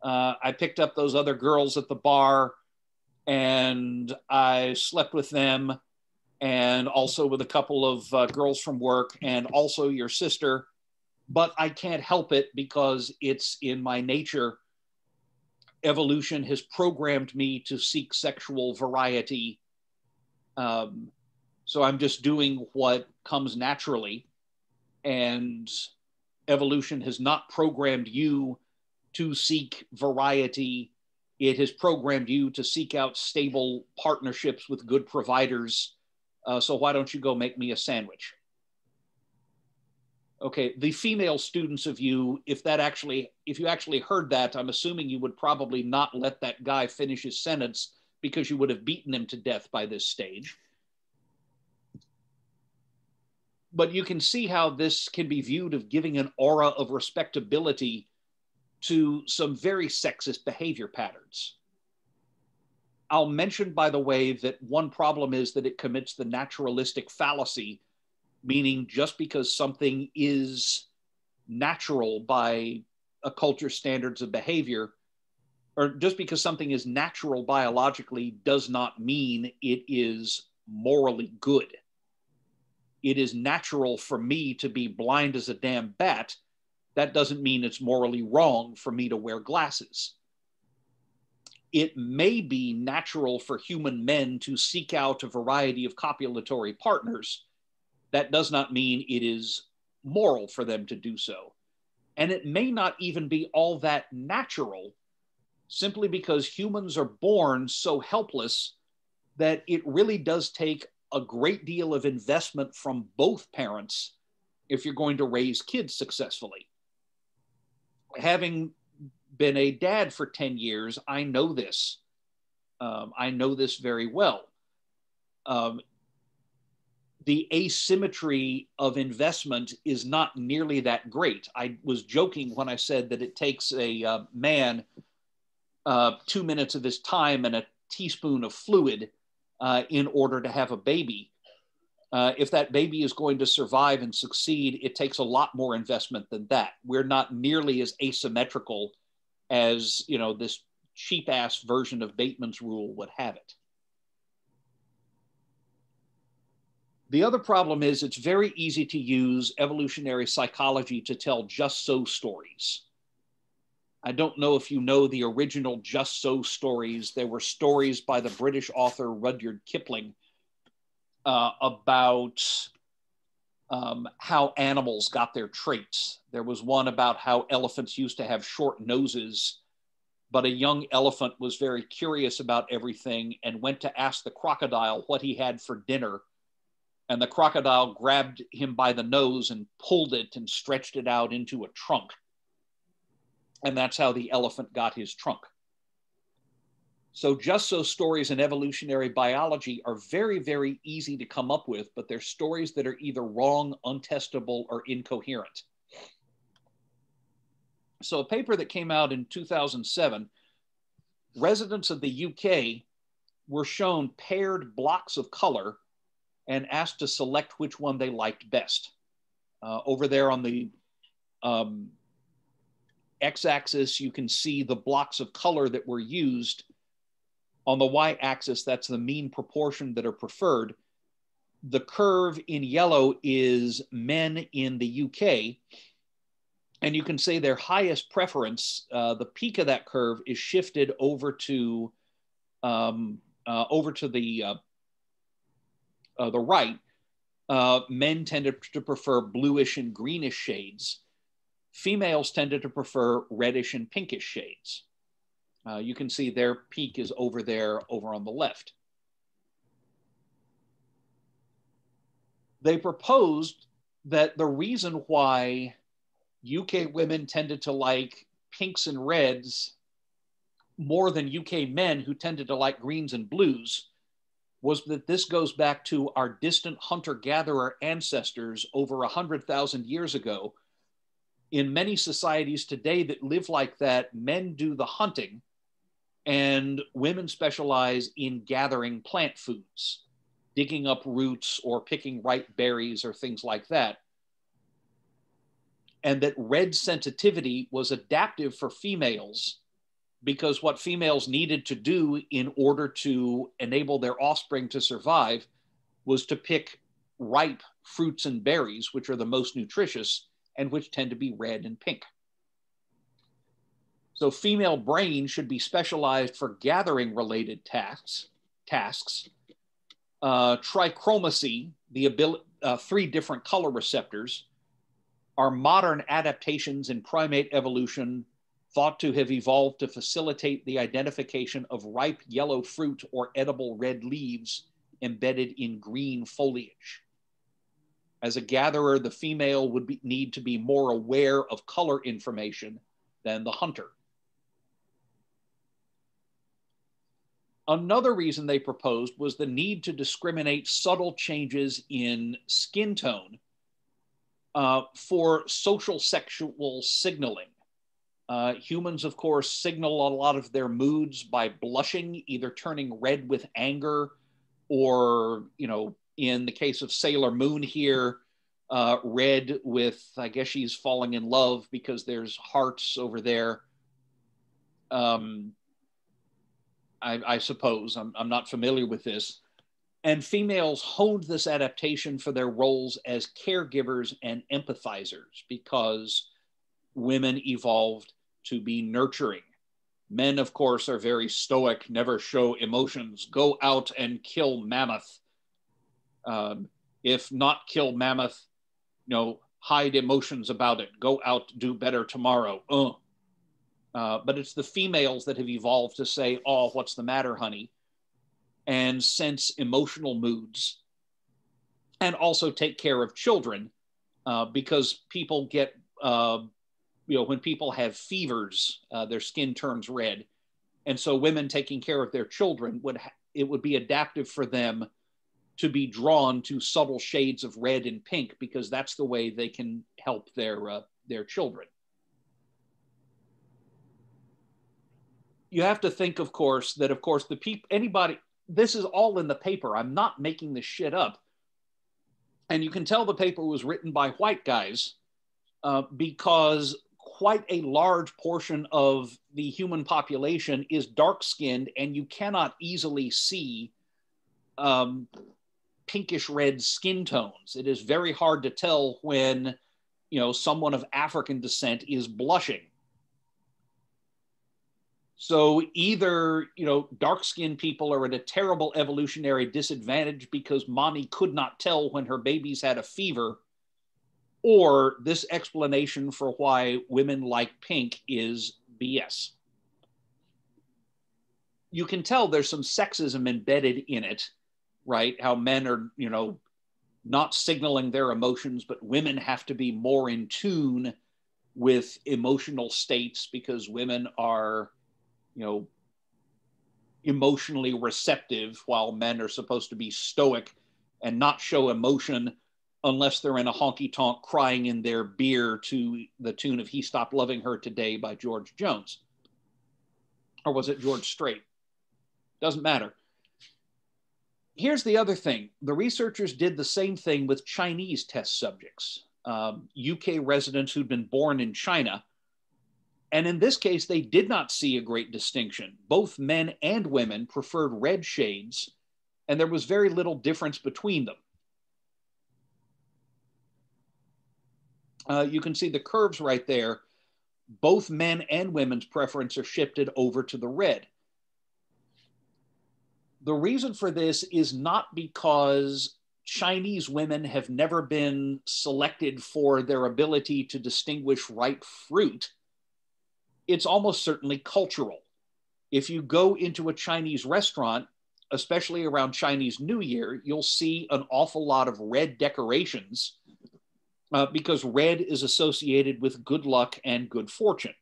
Uh, I picked up those other girls at the bar, and I slept with them, and also with a couple of uh, girls from work and also your sister. But I can't help it because it's in my nature. Evolution has programmed me to seek sexual variety. Um, so I'm just doing what comes naturally. And evolution has not programmed you to seek variety. It has programmed you to seek out stable partnerships with good providers uh, so why don't you go make me a sandwich? Okay, the female students of you, if that actually, if you actually heard that, I'm assuming you would probably not let that guy finish his sentence because you would have beaten him to death by this stage. But you can see how this can be viewed of giving an aura of respectability to some very sexist behavior patterns. I'll mention, by the way, that one problem is that it commits the naturalistic fallacy, meaning just because something is natural by a culture's standards of behavior, or just because something is natural biologically does not mean it is morally good. It is natural for me to be blind as a damn bat. That doesn't mean it's morally wrong for me to wear glasses. It may be natural for human men to seek out a variety of copulatory partners. That does not mean it is moral for them to do so. And it may not even be all that natural simply because humans are born so helpless that it really does take a great deal of investment from both parents if you're going to raise kids successfully. Having been a dad for 10 years, I know this. Um, I know this very well. Um, the asymmetry of investment is not nearly that great. I was joking when I said that it takes a uh, man uh, two minutes of his time and a teaspoon of fluid uh, in order to have a baby. Uh, if that baby is going to survive and succeed, it takes a lot more investment than that. We're not nearly as asymmetrical as you know this cheap ass version of Bateman's rule would have it. The other problem is it's very easy to use evolutionary psychology to tell just so stories. I don't know if you know the original Just So stories. There were stories by the British author Rudyard Kipling uh, about um, how animals got their traits. There was one about how elephants used to have short noses, but a young elephant was very curious about everything and went to ask the crocodile what he had for dinner and the crocodile grabbed him by the nose and pulled it and stretched it out into a trunk. And that's how the elephant got his trunk. So, just so stories in evolutionary biology are very, very easy to come up with, but they're stories that are either wrong, untestable, or incoherent. So, a paper that came out in 2007, residents of the UK were shown paired blocks of color and asked to select which one they liked best. Uh, over there on the um, x-axis, you can see the blocks of color that were used. On the y-axis, that's the mean proportion that are preferred. The curve in yellow is men in the UK. And you can say their highest preference, uh, the peak of that curve is shifted over to um, uh, over to the uh, uh, the right, uh, men tended to prefer bluish and greenish shades. Females tended to prefer reddish and pinkish shades. Uh, you can see their peak is over there, over on the left. They proposed that the reason why UK women tended to like pinks and reds more than UK men who tended to like greens and blues was that this goes back to our distant hunter gatherer ancestors over 100,000 years ago. In many societies today that live like that, men do the hunting and women specialize in gathering plant foods, digging up roots or picking ripe berries or things like that. And that red sensitivity was adaptive for females because what females needed to do in order to enable their offspring to survive was to pick ripe fruits and berries, which are the most nutritious and which tend to be red and pink. So female brain should be specialized for gathering related tasks. tasks. Uh, trichromacy, the ability, uh, three different color receptors, are modern adaptations in primate evolution thought to have evolved to facilitate the identification of ripe yellow fruit or edible red leaves embedded in green foliage. As a gatherer, the female would be, need to be more aware of color information than the hunter. Another reason they proposed was the need to discriminate subtle changes in skin tone uh, for social sexual signaling. Uh, humans, of course, signal a lot of their moods by blushing, either turning red with anger, or, you know, in the case of Sailor Moon here, uh, red with, I guess she's falling in love because there's hearts over there. Um, I, I suppose I'm, I'm not familiar with this. And females honed this adaptation for their roles as caregivers and empathizers because women evolved to be nurturing. Men, of course, are very stoic, never show emotions, go out and kill mammoth. Um, if not kill mammoth, you know, hide emotions about it, go out, do better tomorrow. Uh. Uh, but it's the females that have evolved to say, oh, what's the matter, honey? And sense emotional moods and also take care of children uh, because people get uh, you know, when people have fevers, uh, their skin turns red. And so women taking care of their children would, ha- it would be adaptive for them to be drawn to subtle shades of red and pink because that's the way they can help their, uh, their children. You have to think, of course, that of course the people, anybody, this is all in the paper. I'm not making this shit up. And you can tell the paper was written by white guys uh, because quite a large portion of the human population is dark skinned, and you cannot easily see um, pinkish red skin tones. It is very hard to tell when, you know, someone of African descent is blushing. So either, you know, dark skinned people are at a terrible evolutionary disadvantage because mommy could not tell when her babies had a fever or this explanation for why women like pink is BS. You can tell there's some sexism embedded in it, right? How men are, you know, not signaling their emotions, but women have to be more in tune with emotional states because women are, you know, emotionally receptive while men are supposed to be stoic and not show emotion unless they're in a honky tonk crying in their beer to the tune of He Stopped Loving Her Today by George Jones. Or was it George Strait? Doesn't matter. Here's the other thing the researchers did the same thing with Chinese test subjects, um, UK residents who'd been born in China. And in this case, they did not see a great distinction. Both men and women preferred red shades, and there was very little difference between them. uh, you can see the curves right there. Both men and women's preference are shifted over to the red. The reason for this is not because Chinese women have never been selected for their ability to distinguish ripe fruit. It's almost certainly cultural. If you go into a Chinese restaurant, especially around Chinese New Year, you'll see an awful lot of red decorations uh, because red is associated with good luck and good fortune.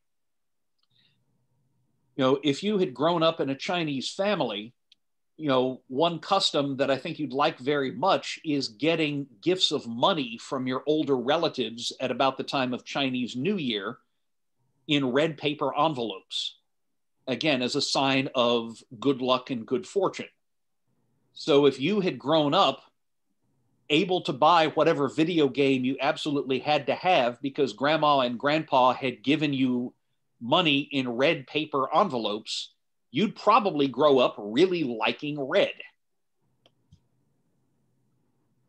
You know, if you had grown up in a Chinese family, you know, one custom that I think you'd like very much is getting gifts of money from your older relatives at about the time of Chinese New Year in red paper envelopes, again, as a sign of good luck and good fortune. So if you had grown up able to buy whatever video game you absolutely had to have because grandma and grandpa had given you money in red paper envelopes, you'd probably grow up really liking red.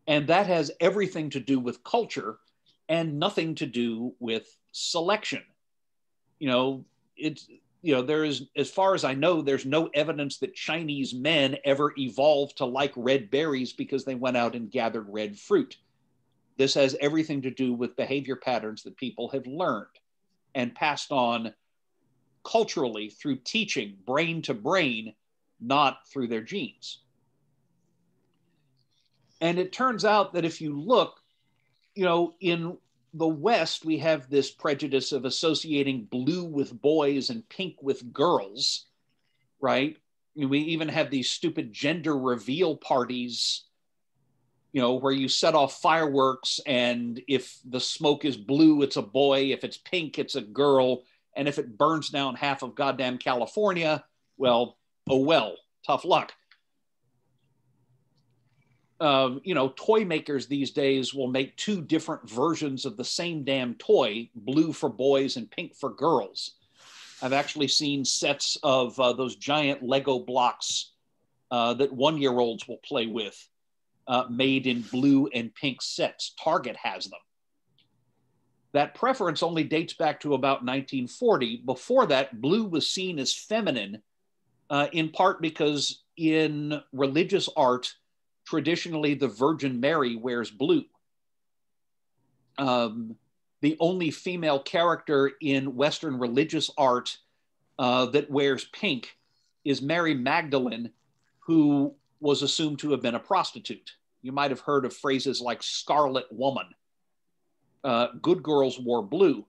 And that has everything to do with culture and nothing to do with selection. You know, it's you know, there is, as far as I know, there's no evidence that Chinese men ever evolved to like red berries because they went out and gathered red fruit. This has everything to do with behavior patterns that people have learned and passed on culturally through teaching, brain to brain, not through their genes. And it turns out that if you look, you know, in the West, we have this prejudice of associating blue with boys and pink with girls, right? We even have these stupid gender reveal parties, you know, where you set off fireworks, and if the smoke is blue, it's a boy, if it's pink, it's a girl, and if it burns down half of goddamn California, well, oh well, tough luck. um, you know, toy makers these days will make two different versions of the same damn toy, blue for boys and pink for girls. I've actually seen sets of uh, those giant Lego blocks uh, that one year olds will play with, uh, made in blue and pink sets. Target has them. That preference only dates back to about 1940. Before that, blue was seen as feminine, uh, in part because in religious art, traditionally the Virgin Mary wears blue. Um, the only female character in Western religious art uh, that wears pink is Mary Magdalene, who was assumed to have been a prostitute. You might have heard of phrases like scarlet woman. Uh, good girls wore blue.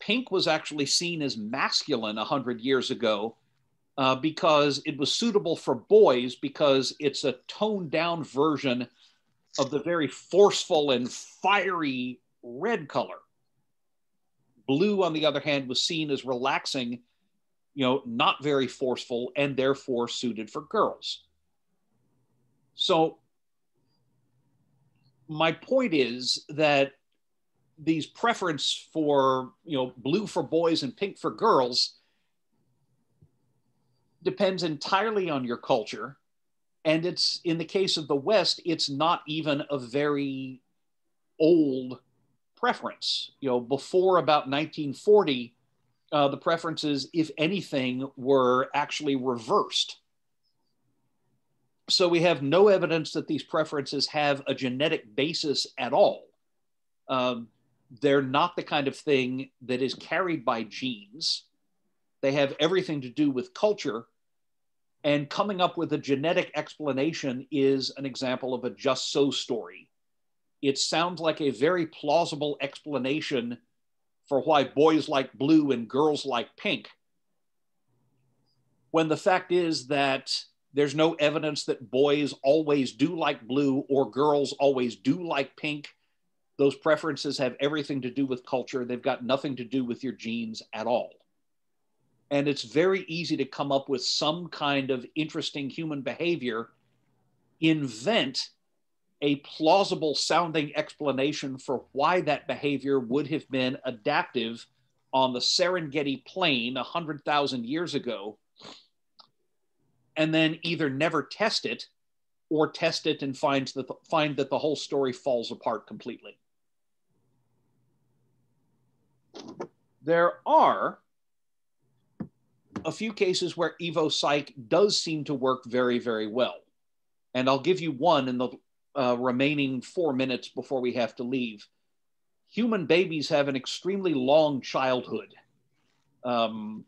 Pink was actually seen as masculine 100 years ago uh, because it was suitable for boys because it's a toned down version of the very forceful and fiery red color. Blue, on the other hand, was seen as relaxing, you know, not very forceful, and therefore suited for girls. So, my point is that these preference for, you know, blue for boys and pink for girls depends entirely on your culture. And it's in the case of the West, it's not even a very old preference. You know, before about 1940, uh, the preferences, if anything, were actually reversed. So we have no evidence that these preferences have a genetic basis at all. Um, they're not the kind of thing that is carried by genes. They have everything to do with culture. And coming up with a genetic explanation is an example of a just so story. It sounds like a very plausible explanation for why boys like blue and girls like pink. When the fact is that there's no evidence that boys always do like blue or girls always do like pink. Those preferences have everything to do with culture. They've got nothing to do with your genes at all. And it's very easy to come up with some kind of interesting human behavior, invent a plausible sounding explanation for why that behavior would have been adaptive on the Serengeti plain 100,000 years ago, and then either never test it or test it and find that, the, find that the whole story falls apart completely. There are a few cases where EvoPsych does seem to work very, very well. And I'll give you one in the uh, remaining four minutes before we have to leave. Human babies have an extremely long childhood. Um,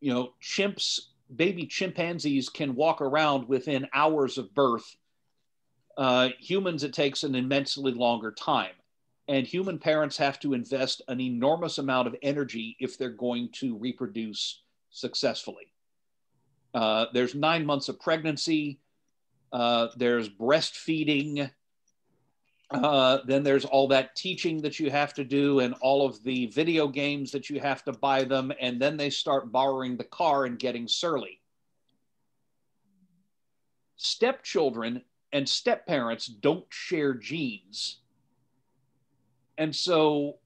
you know, chimps, baby chimpanzees can walk around within hours of birth. Uh, humans, it takes an immensely longer time. And human parents have to invest an enormous amount of energy if they're going to reproduce successfully. Uh, there's nine months of pregnancy, uh, there's breastfeeding, uh, then there's all that teaching that you have to do and all of the video games that you have to buy them, and then they start borrowing the car and getting surly. Stepchildren and stepparents don't share genes. And so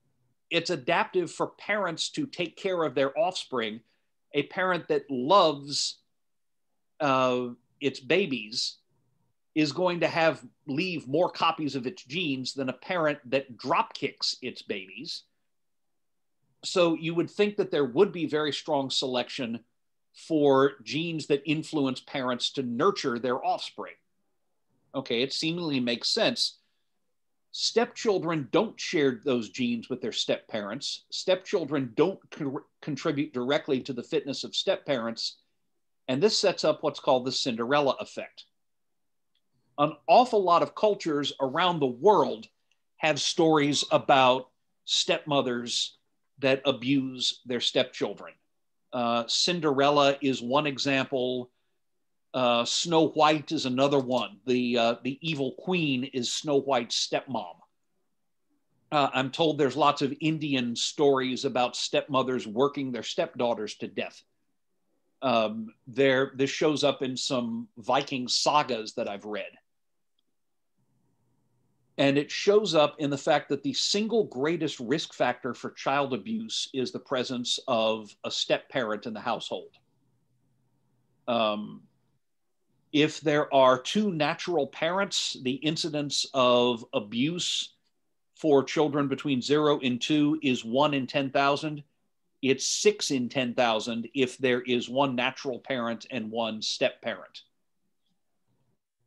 it's adaptive for parents to take care of their offspring a parent that loves uh, its babies is going to have leave more copies of its genes than a parent that drop kicks its babies. So you would think that there would be very strong selection for genes that influence parents to nurture their offspring. Okay, it seemingly makes sense Stepchildren don't share those genes with their step parents. Stepchildren don't co- contribute directly to the fitness of step parents. And this sets up what's called the Cinderella effect. An awful lot of cultures around the world have stories about stepmothers that abuse their stepchildren. Uh, Cinderella is one example. Uh, Snow White is another one. The uh, the evil queen is Snow White's stepmom. Uh, I'm told there's lots of Indian stories about stepmothers working their stepdaughters to death. Um, there, this shows up in some Viking sagas that I've read. And it shows up in the fact that the single greatest risk factor for child abuse is the presence of a step parent in the household. Um, if there are two natural parents, the incidence of abuse for children between zero and two is one in 10,000. It's six in 10,000 if there is one natural parent and one step parent.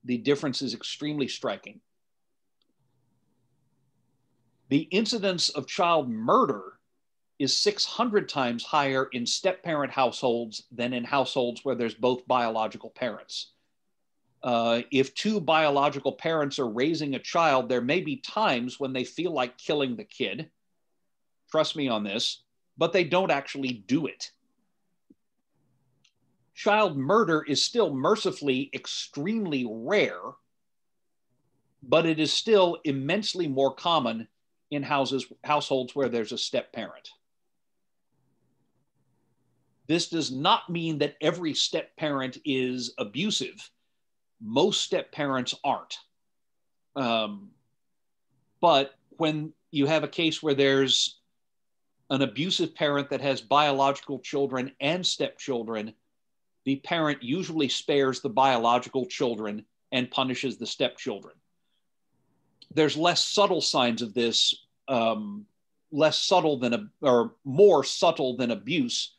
The difference is extremely striking. The incidence of child murder is 600 times higher in step parent households than in households where there's both biological parents. Uh, if two biological parents are raising a child, there may be times when they feel like killing the kid. Trust me on this, but they don't actually do it. Child murder is still mercifully extremely rare, but it is still immensely more common in houses households where there's a step parent. This does not mean that every step parent is abusive. Most step parents aren't. Um, but when you have a case where there's an abusive parent that has biological children and stepchildren, the parent usually spares the biological children and punishes the stepchildren. There's less subtle signs of this, um, less subtle than a, or more subtle than abuse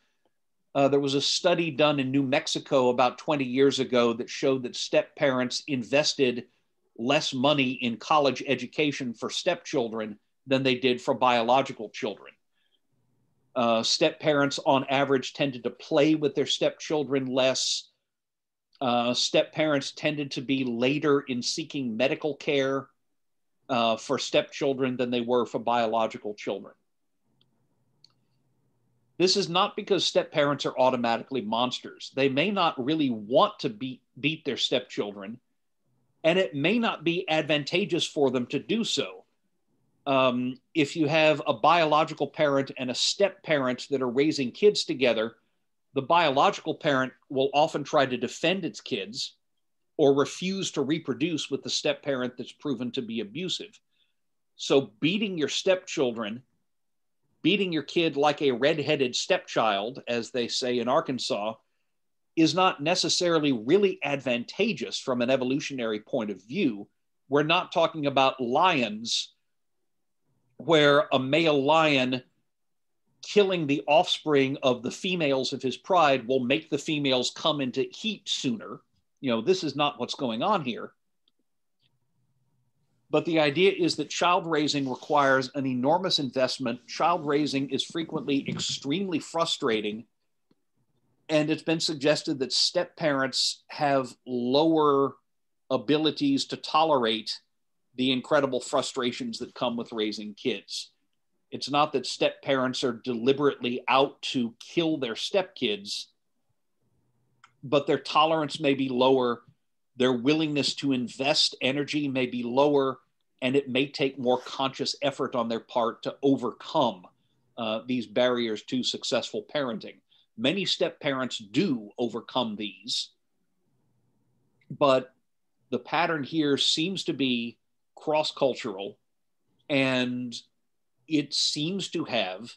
uh, there was a study done in New Mexico about 20 years ago that showed that step parents invested less money in college education for stepchildren than they did for biological children. Uh, step parents, on average, tended to play with their stepchildren less. Uh, step parents tended to be later in seeking medical care uh, for stepchildren than they were for biological children. This is not because step parents are automatically monsters. They may not really want to beat, beat their stepchildren, and it may not be advantageous for them to do so. Um, if you have a biological parent and a step parent that are raising kids together, the biological parent will often try to defend its kids or refuse to reproduce with the step parent that's proven to be abusive. So, beating your stepchildren beating your kid like a redheaded stepchild, as they say in Arkansas, is not necessarily really advantageous from an evolutionary point of view. We're not talking about lions where a male lion killing the offspring of the females of his pride will make the females come into heat sooner. You know, this is not what's going on here. But the idea is that child raising requires an enormous investment. Child raising is frequently extremely frustrating. And it's been suggested that step parents have lower abilities to tolerate the incredible frustrations that come with raising kids. It's not that step parents are deliberately out to kill their stepkids, but their tolerance may be lower their willingness to invest energy may be lower, and it may take more conscious effort on their part to overcome uh, these barriers to successful parenting. Many step parents do overcome these, but the pattern here seems to be cross cultural and it seems to have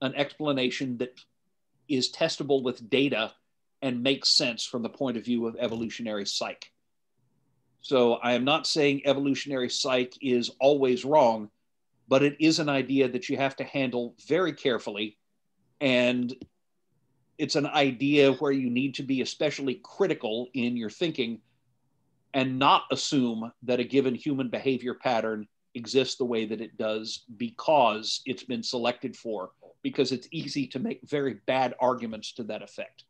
an explanation that is testable with data and makes sense from the point of view of evolutionary psych. So I am not saying evolutionary psych is always wrong, but it is an idea that you have to handle very carefully. And it's an idea where you need to be especially critical in your thinking and not assume that a given human behavior pattern exists the way that it does because it's been selected for, because it's easy to make very bad arguments to that effect.